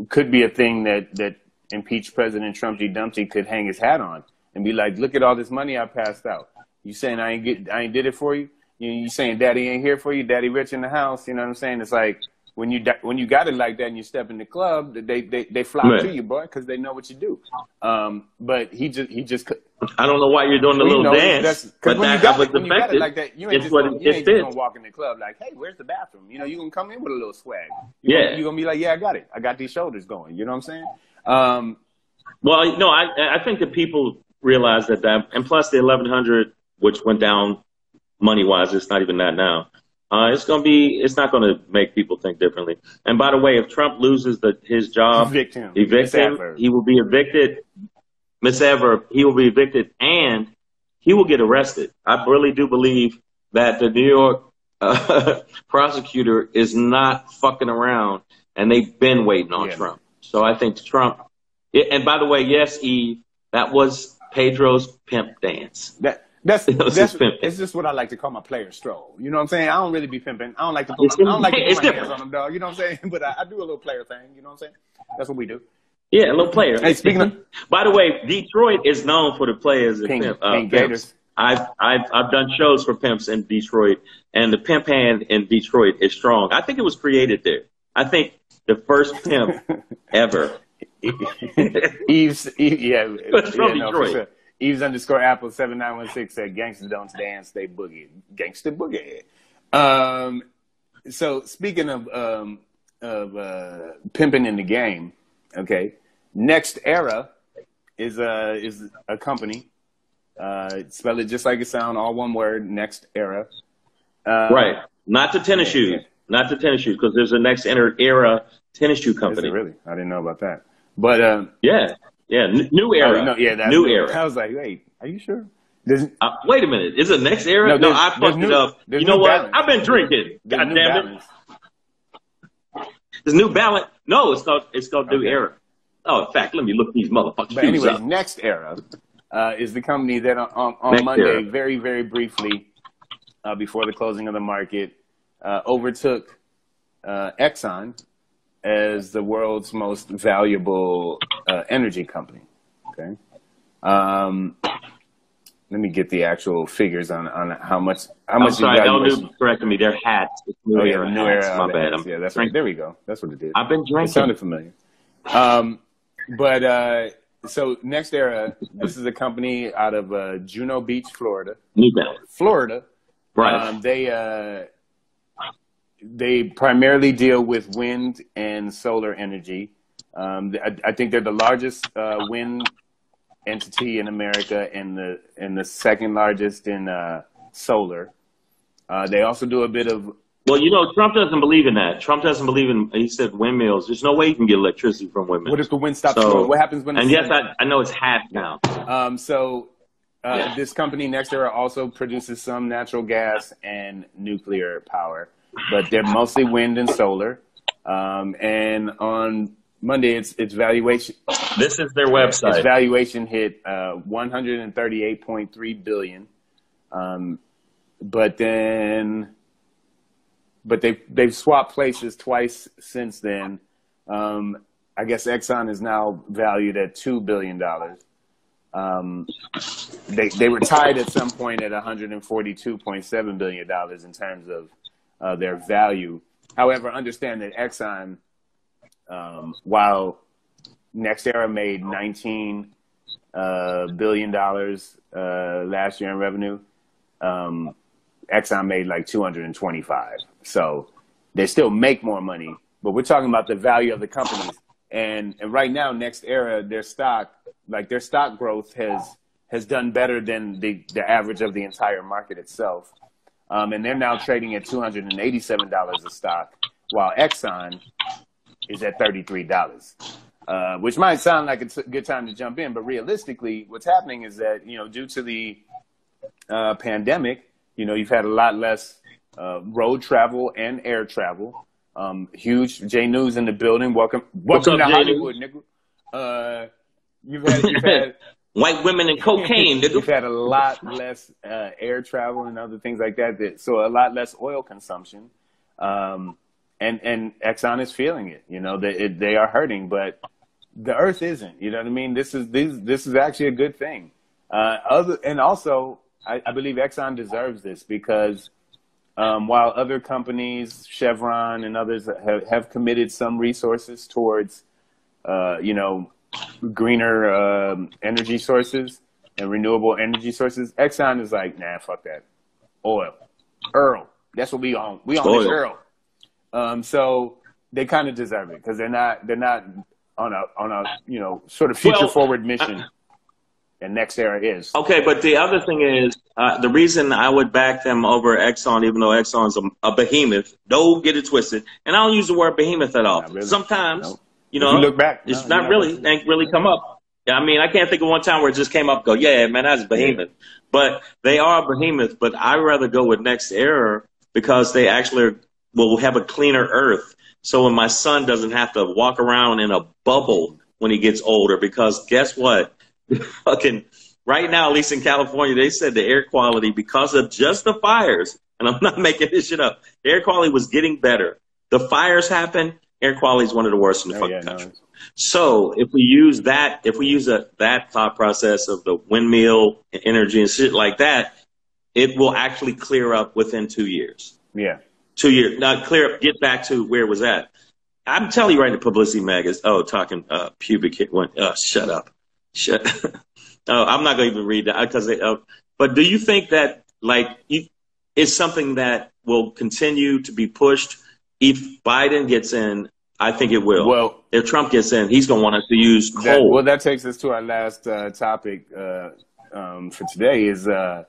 could be a thing that that impeached President Trump G. Dumpty could hang his hat on and be like, look at all this money I passed out. You saying I ain't get I ain't did it for you? you you saying daddy ain't here for you, daddy rich in the house. You know what I'm saying? It's like when you when you got it like that and you step in the club, they they they flock Man. to you, boy, because they know what you do. Um, but he just he just. I don't know why you're doing the little know, dance. Because when, you got, it, when you got it like that, you ain't just gonna, you ain't just gonna walk in the club like, hey, where's the bathroom? You know, you gonna come in with a little swag. you yeah, gonna, you're gonna be like, yeah, I got it. I got these shoulders going. You know what I'm saying? Um, well, no, I I think that people realize that that, and plus the 1100, which went down money wise. It's not even that now. Uh, it's gonna be. It's not gonna make people think differently. And by the way, if Trump loses the, his job, evict him. Evict him. He will be evicted. Miss Ever, he will be evicted, and he will get arrested. I really do believe that the New York uh, prosecutor is not fucking around, and they've been waiting on yeah. Trump. So I think Trump. And by the way, yes, Eve, that was Pedro's pimp dance. That that's that's it's just what I like to call my player stroll. You know what I'm saying? I don't really be pimping. I don't like to put my, I don't like to put my hands on them, dog. You know what I'm saying? But I, I, do a little player thing. You know what I'm saying? That's what we do. Yeah, a little player. Hey, speaking of By the way, Detroit is known for the players Pink- pimp, uh, pimps. Gators. I've I've I've done shows for pimps in Detroit, and the pimp hand in Detroit is strong. I think it was created there. I think the first pimp ever. Eve's, Eve, yeah, yeah, no, sure. Eve's underscore Apple seven nine one six said gangsters don't dance, they boogie. Gangster boogie. Um, so speaking of um, of uh, pimping in the game, okay, NextEra is a is a company. Uh, spell it just like it sound, all one word. NextEra. Uh, Right. Not the tennis Yeah, shoes. yeah. Not the tennis shoes, because there's a next era tennis shoe it company. really? I didn't know about that. But um, Yeah. Yeah. New era. oh, no, yeah, new era. I was like, wait, are you sure? Uh, wait a minute. Is it next era? No, No, I fucked new- it up. You know what? Balance. I've been drinking. there's God New damn it. Balance. There's New Balance. No, it's called it's called New Okay. Era. Oh, in fact, let me look these motherfuckers But anyways, up. NextEra uh, is the company that on, on, on Monday, Era. very, very briefly, uh, before the closing of the market, uh, overtook uh, Exxon as the world's most valuable uh, energy company. Okay. Um, let me get the actual figures on, on how much how I'm much sorry, don't do correcting me. They're hats. It's New Oh yeah, Era new hats. era. My bad. Yeah, that's right. There we go. That's what it did. I've been drinking. It sounded familiar. Um, but uh, so NextEra, this is a company out of uh, Juno Beach, Florida. New Balance. Florida. Right. Um, they uh, they primarily deal with wind and solar energy. Um, I, I think they're the largest uh, wind entity in America and the and the second largest in uh, solar. Uh, they also do a bit of well, you know, Trump doesn't believe in that. Trump doesn't believe in. He said windmills. There's no way you can get electricity from windmills. what if the wind stops So- What happens when and yes, I, I know it's half now. Um, so uh, Yeah. this company NextEra also produces some natural gas and nuclear power, but they're mostly wind and solar. Um, and on Monday, its its valuation This is their its website. valuation hit uh, 138.3 billion. Um, but then, but they they've swapped places twice since then. Um, I guess Exxon is now valued at two billion dollars. Um, they they were tied at some point at 142.7 billion dollars in terms of uh, their value. However, understand that Exxon, um, while NextEra made 19 uh, billion dollars uh, last year in revenue, um, Exxon made like 225. So they still make more money, but we're talking about the value of the companies. And and right now, NextEra, their stock, like their stock growth has has done better than the the average of the entire market itself. Um, and they're now trading at $287 a stock, while Exxon is at $33, uh, which might sound like it's a good time to jump in. But realistically, what's happening is that, you know, due to the uh, pandemic, you know, you've had a lot less uh, road travel and air travel. Um, huge J News in the building. Welcome, welcome up, to Hollywood, nigga. Uh, you've had, you've had White women and cocaine, We've had a lot less uh, air travel and other things like that, that so a lot less oil consumption. Um, and and Exxon is feeling it. You know, they it, they are hurting, but the Earth isn't. You know what I mean? This is this this is actually a good thing. Uh, other and also, I, I believe Exxon deserves this because um, while other companies, Chevron and others, have, have committed some resources towards, uh, you know, greener um, energy sources and renewable energy sources. Exxon is like, nah, fuck that. Oil, Earl. That's what we own. We own this Oil. Earl. Um, so they kind of deserve it because they're not they're not on a on a you know sort of future Well, forward mission. and NextEra is. Okay, but the other thing is uh, the reason I would back them over Exxon, even though Exxon's a, a behemoth. Don't get it twisted, and I don't use the word behemoth at all. Really. Sometimes, Nope. You If know, you look back, it's no, not really not ain't really come up. I mean, I can't think of one time where it just came up. Go, yeah, man, that's behemoth. But they are behemoth. But I rather go with NextEra because they actually will have a cleaner Earth. So when my son doesn't have to walk around in a bubble when he gets older, because guess what? Fucking right now, at least in California, they said the air quality because of just the fires, and I'm not making this shit up. Air quality was getting better. The fires happened. Air quality is one of the worst in the Oh, fucking yeah, no, country. So if we use that, if we use a, that thought process of the windmill energy and shit like that, it will actually clear up within two years. Yeah. Two years. Now clear up, get back to where it was at. I'm telling you right in the Publicity Mag is, oh, talking uh, pubic hair. One, oh, shut up. Shut. oh, I'm not going to even read that because, uh, but do you think that like you, it's something that will continue to be pushed if Biden gets in? I think it will. Well, if Trump gets in, he's going to want us to use coal. That, well, that takes us to our last uh, topic uh, um, for today. Is uh,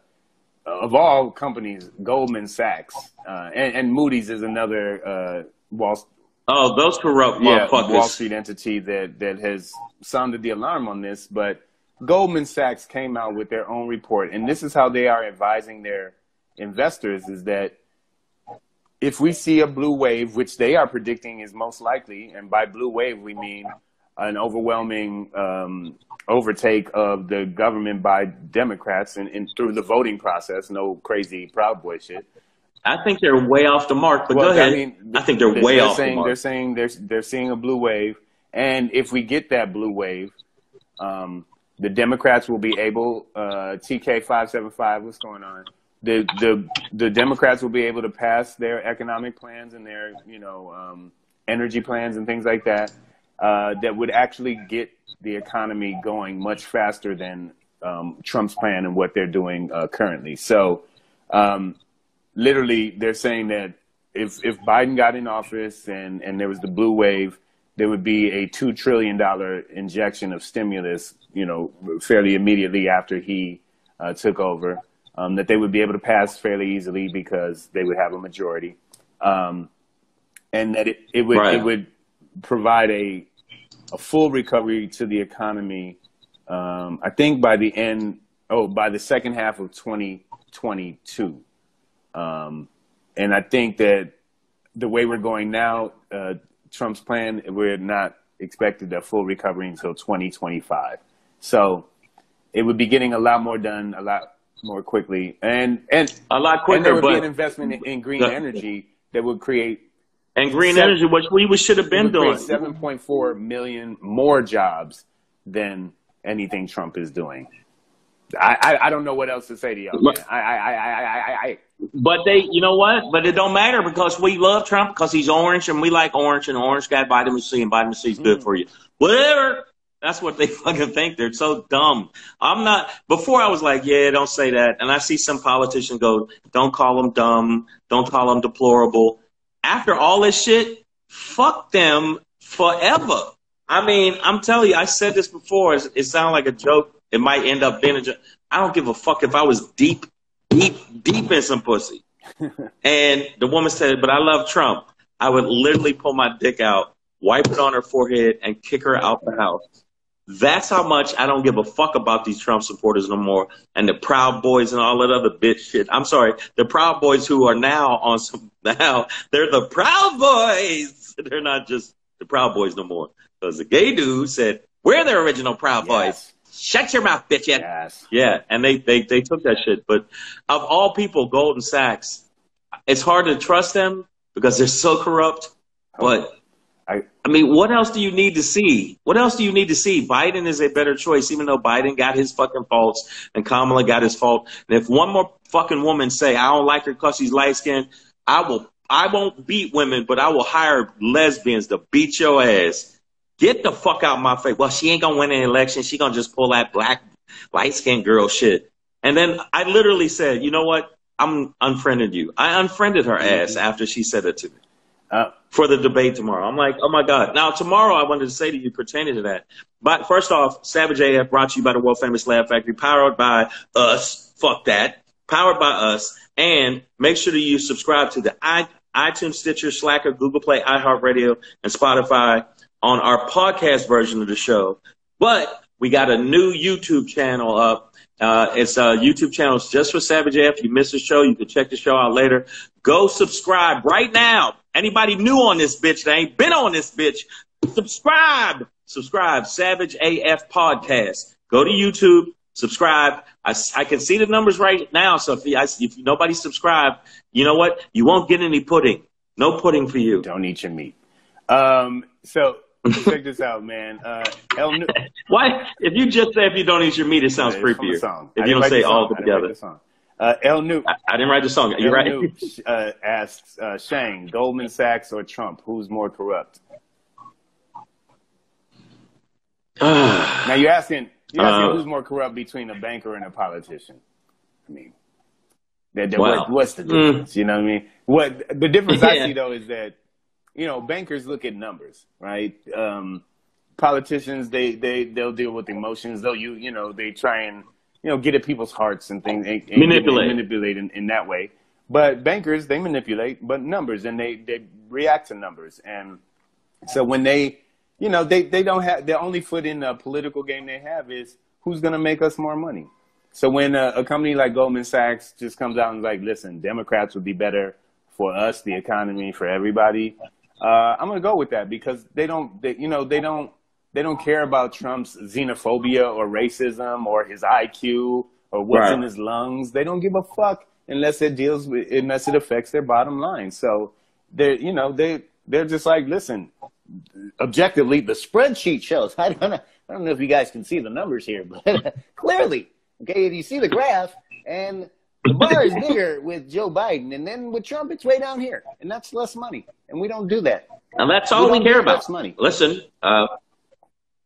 of all companies, Goldman Sachs uh, and, and, Moody's is another uh, Wall. Oh, those corrupt yeah, Wall Street entity that that has sounded the alarm on this, but Goldman Sachs came out with their own report, and this is how they are advising their investors: is that if we see a blue wave, which they are predicting is most likely, and by blue wave we mean an overwhelming um, overtake of the government by Democrats and, and, through the voting process, no crazy Proud Boy shit. I think they're way off the mark. But well, go ahead. I, mean, I think they're, they're way they're off saying, the mark. They're saying they're they're seeing a blue wave, and if we get that blue wave, um, the Democrats will be able. Uh, TK five seven five. What's going on? The the the Democrats will be able to pass their economic plans and their you know um, energy plans and things like that uh, that would actually get the economy going much faster than um, Trump's plan and what they're doing uh, currently. So, um, literally, they're saying that if if Biden got in office and and there was the blue wave, there would be a two trillion dollar injection of stimulus, you know, fairly immediately after he uh, took over um, that they would be able to pass fairly easily because they would have a majority, um, and that it, it would right. it would provide a a full recovery to the economy. Um, I think by the end, oh, by the second half of 2022, um, and I think that the way we're going now, uh, Trump's plan, we're not expected a full recovery until 2025. So it would be getting a lot more done, a lot more quickly, and and a lot quicker. And there would but be an investment in, in green energy that would create and green seven, energy, which we should have been doing. Seven point four million more jobs than anything Trump is doing. I, I, I don't know what else to say to y'all. Man. I, I, I, I, I, But they, you know what? But it don't matter because we love Trump because he's orange and we like orange and orange got vitamin C and vitamin C is good mm. for you. Whatever. That's what they fucking think. They're so dumb. I'm not, before I was like, yeah, don't say that. And I see some politician go, don't call them dumb. Don't call them deplorable. After all this shit, fuck them forever. I mean, I'm telling you, I said this before. It, it sounds like a joke. It might end up being a joke. I don't give a fuck if I was deep, deep, deep in some pussy. and the woman said, but I love Trump. I would literally pull my dick out, wipe it on her forehead, and kick her out the house. That's how much I don't give a fuck about these Trump supporters no more and the Proud Boys and all that other bitch shit. I'm sorry, the Proud Boys who are now on some now they're the Proud Boys. They're not just the Proud Boys no more. Because the gay dude said we're the original Proud yes. Boys. Shut your mouth, bitch. Yes. Yeah, and they, they they took that shit. But of all people, Goldman Sachs, it's hard to trust them because they're so corrupt. But I, I mean, what else do you need to see? What else do you need to see? Biden is a better choice, even though Biden got his fucking faults and Kamala got his fault. And if one more fucking woman say I don't like her because she's light skinned, I will. I won't beat women, but I will hire lesbians to beat your ass. Get the fuck out my face. Well, she ain't gonna win an election. She gonna just pull that black light skinned girl shit. And then I literally said, you know what? I'm unfriended you. I unfriended her ass after she said it to me. Uh, for the debate tomorrow. I'm like, oh my God. Now, tomorrow I wanted to say to you pertaining to that. But first off, Savage AF brought to you by the world famous Laugh Factory, powered by us. Fuck that. Powered by us. And make sure that you subscribe to the I- iTunes, Stitcher, Slacker, Google Play, iHeartRadio, and Spotify on our podcast version of the show. But we got a new YouTube channel up. Uh, it's a YouTube channel just for Savage AF. If you missed the show, you can check the show out later. Go subscribe right now Anybody new on this bitch that ain't been on this bitch, subscribe. Subscribe. Savage AF Podcast. Go to YouTube. Subscribe. I, I can see the numbers right now. So if, I, if nobody subscribe, you know what? You won't get any pudding. No pudding for you. Don't eat your meat. Um, so check this out, man. Uh, El Nu- Why? If you just say if you don't eat your meat, it sounds creepier. If you don't say all song. I didn't write together. Uh, El Nu- I, I didn't write the song. You're El right. Uh, asks uh, Shane, Goldman Sachs or Trump, who's more corrupt? Now you're asking, you're asking Uh, who's more corrupt between a banker and a politician. I mean, that, that- Wow. what, what's the Mm. difference? You know what I mean? What the difference I see though is that you know bankers look at numbers, right? Um, politicians they they they'll deal with emotions. They'll you you know they try and you know get at people's hearts and things and, and Manipulate. manipulate in, in that way. But bankers they manipulate, but numbers and they they react to numbers and so when they, you know, they, they don't have, the only foot in the political game they have is who's going to make us more money. So when a, a company like Goldman Sachs just comes out and is like, listen, Democrats would be better for us, the economy, for everybody, uh, I'm going to go with that because they don't, they, you know, they don't, they don't care about Trump's xenophobia or racism or his IQ or what's Right. in his lungs. They don't give a fuck unless it deals with, unless it affects their bottom line. So they're, you know, they, they're just like, listen, objectively, the spreadsheet shows. I don't know. I don't know if you guys can see the numbers here, but clearly, okay, if you see the graph, and the bar is bigger with Joe Biden, and then with Trump, it's way down here, and that's less money, and we don't do that. And that's all We we, care about. money. Listen, uh,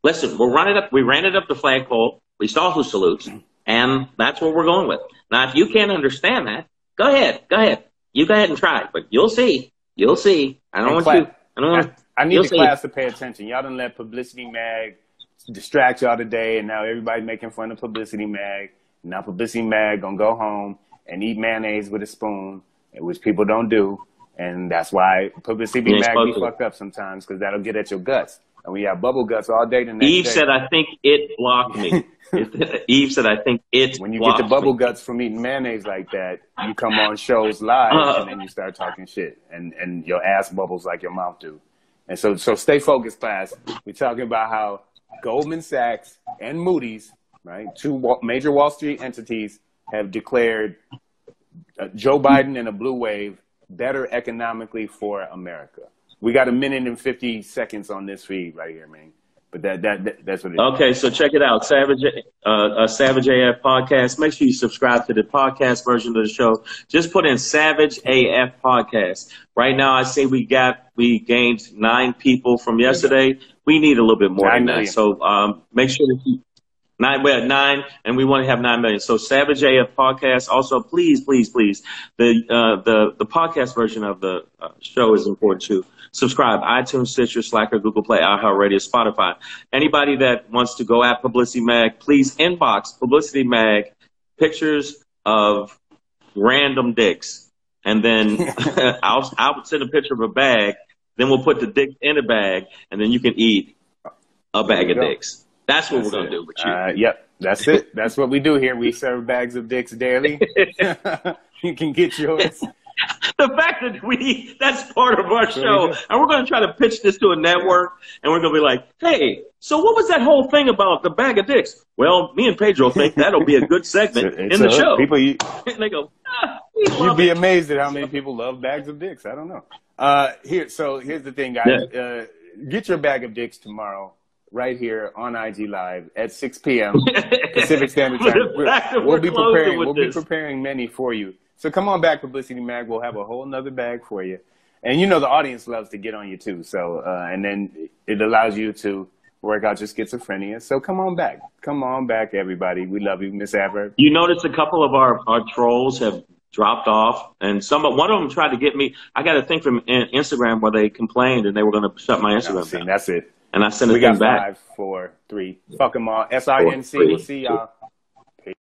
listen, we're running up. We ran it up the flagpole. We saw who salutes, and that's what we're going with. Now, if you can't understand that, go ahead, go ahead. You go ahead and try, but you'll see. You'll see. I don't And want class- you. I don't want. I, I need the see. class to pay attention. Y'all done let Publicity Mag distract y'all today, and now everybody's making fun of Publicity Mag. Now Publicity Mag gonna go home and eat mayonnaise with a spoon, which people don't do, and that's why Publicity Mag be fucked up sometimes because that'll get at your guts. And we have bubble guts all day the next Eve day. said, "I think it blocked me." Eve said, "I think it." when you get the bubble me. guts from eating mayonnaise like that, you come on shows live Uh. and then you start talking shit, and and your ass bubbles like your mouth do. And so, so stay focused, class. We're talking about how Goldman Sachs and Moody's, right, two major Wall Street entities, have declared uh, Joe Biden and a blue wave better economically for America. We got a minute and fifty seconds on this feed right here, man. But that that, that that's what it is. Okay, so check it out, Savage, uh, uh, Savage AF podcast. Make sure you subscribe to the podcast version of the show. Just put in Savage AF podcast. Right now, I say we got we gained nine people from yesterday. We need a little bit more Nine than that. So um, make sure to keep nine. We're at nine, and we want to have nine million. So Savage AF podcast. Also, please, please, please, the uh, the the podcast version of the uh, show is important too. Subscribe, iTunes, Stitcher, Slacker, Google Play, iHeartRadio, Spotify. Anybody that wants to go at Publicity Mag, please inbox Publicity Mag pictures of random dicks, and then I'll I'll send a picture of a bag. Then we'll put the dick in a bag, and then you can eat a bag of go. dicks. That's what That's we're gonna it. do with you. Uh, yep, that's it. That's what we do here. We serve bags of dicks daily. you can get yours. the fact that we that's part of our show and we're going to try to pitch this to a network and we're going to be like hey so what was that whole thing about the bag of dicks well me and pedro think that'll be a good segment It's in the a- show People, you, and they go ah, you'd be it. amazed at how many people love bags of dicks. I don't know. Uh, here, so here's the thing, guys. Uh, get your bag of dicks tomorrow, right here on IG Live at 6 p.m. Pacific Standard Time. fact we'll we're be preparing. We'll be preparing many for you. So come on back, Publicity Mag. We'll have a whole nother bag for you. And you know the audience loves to get on you too. So uh, and then it allows you to work out your schizophrenia. So come on back. Come on back, everybody. We love you, Miss Adverb. you notice a couple of our, our trolls have dropped off and some one of them tried to get me i got a thing from instagram where they complained and they were going to shut my instagram See, down that's it. And i sent We thing got back five, four, three. Fuck them all. S I N C. We'll see y'all.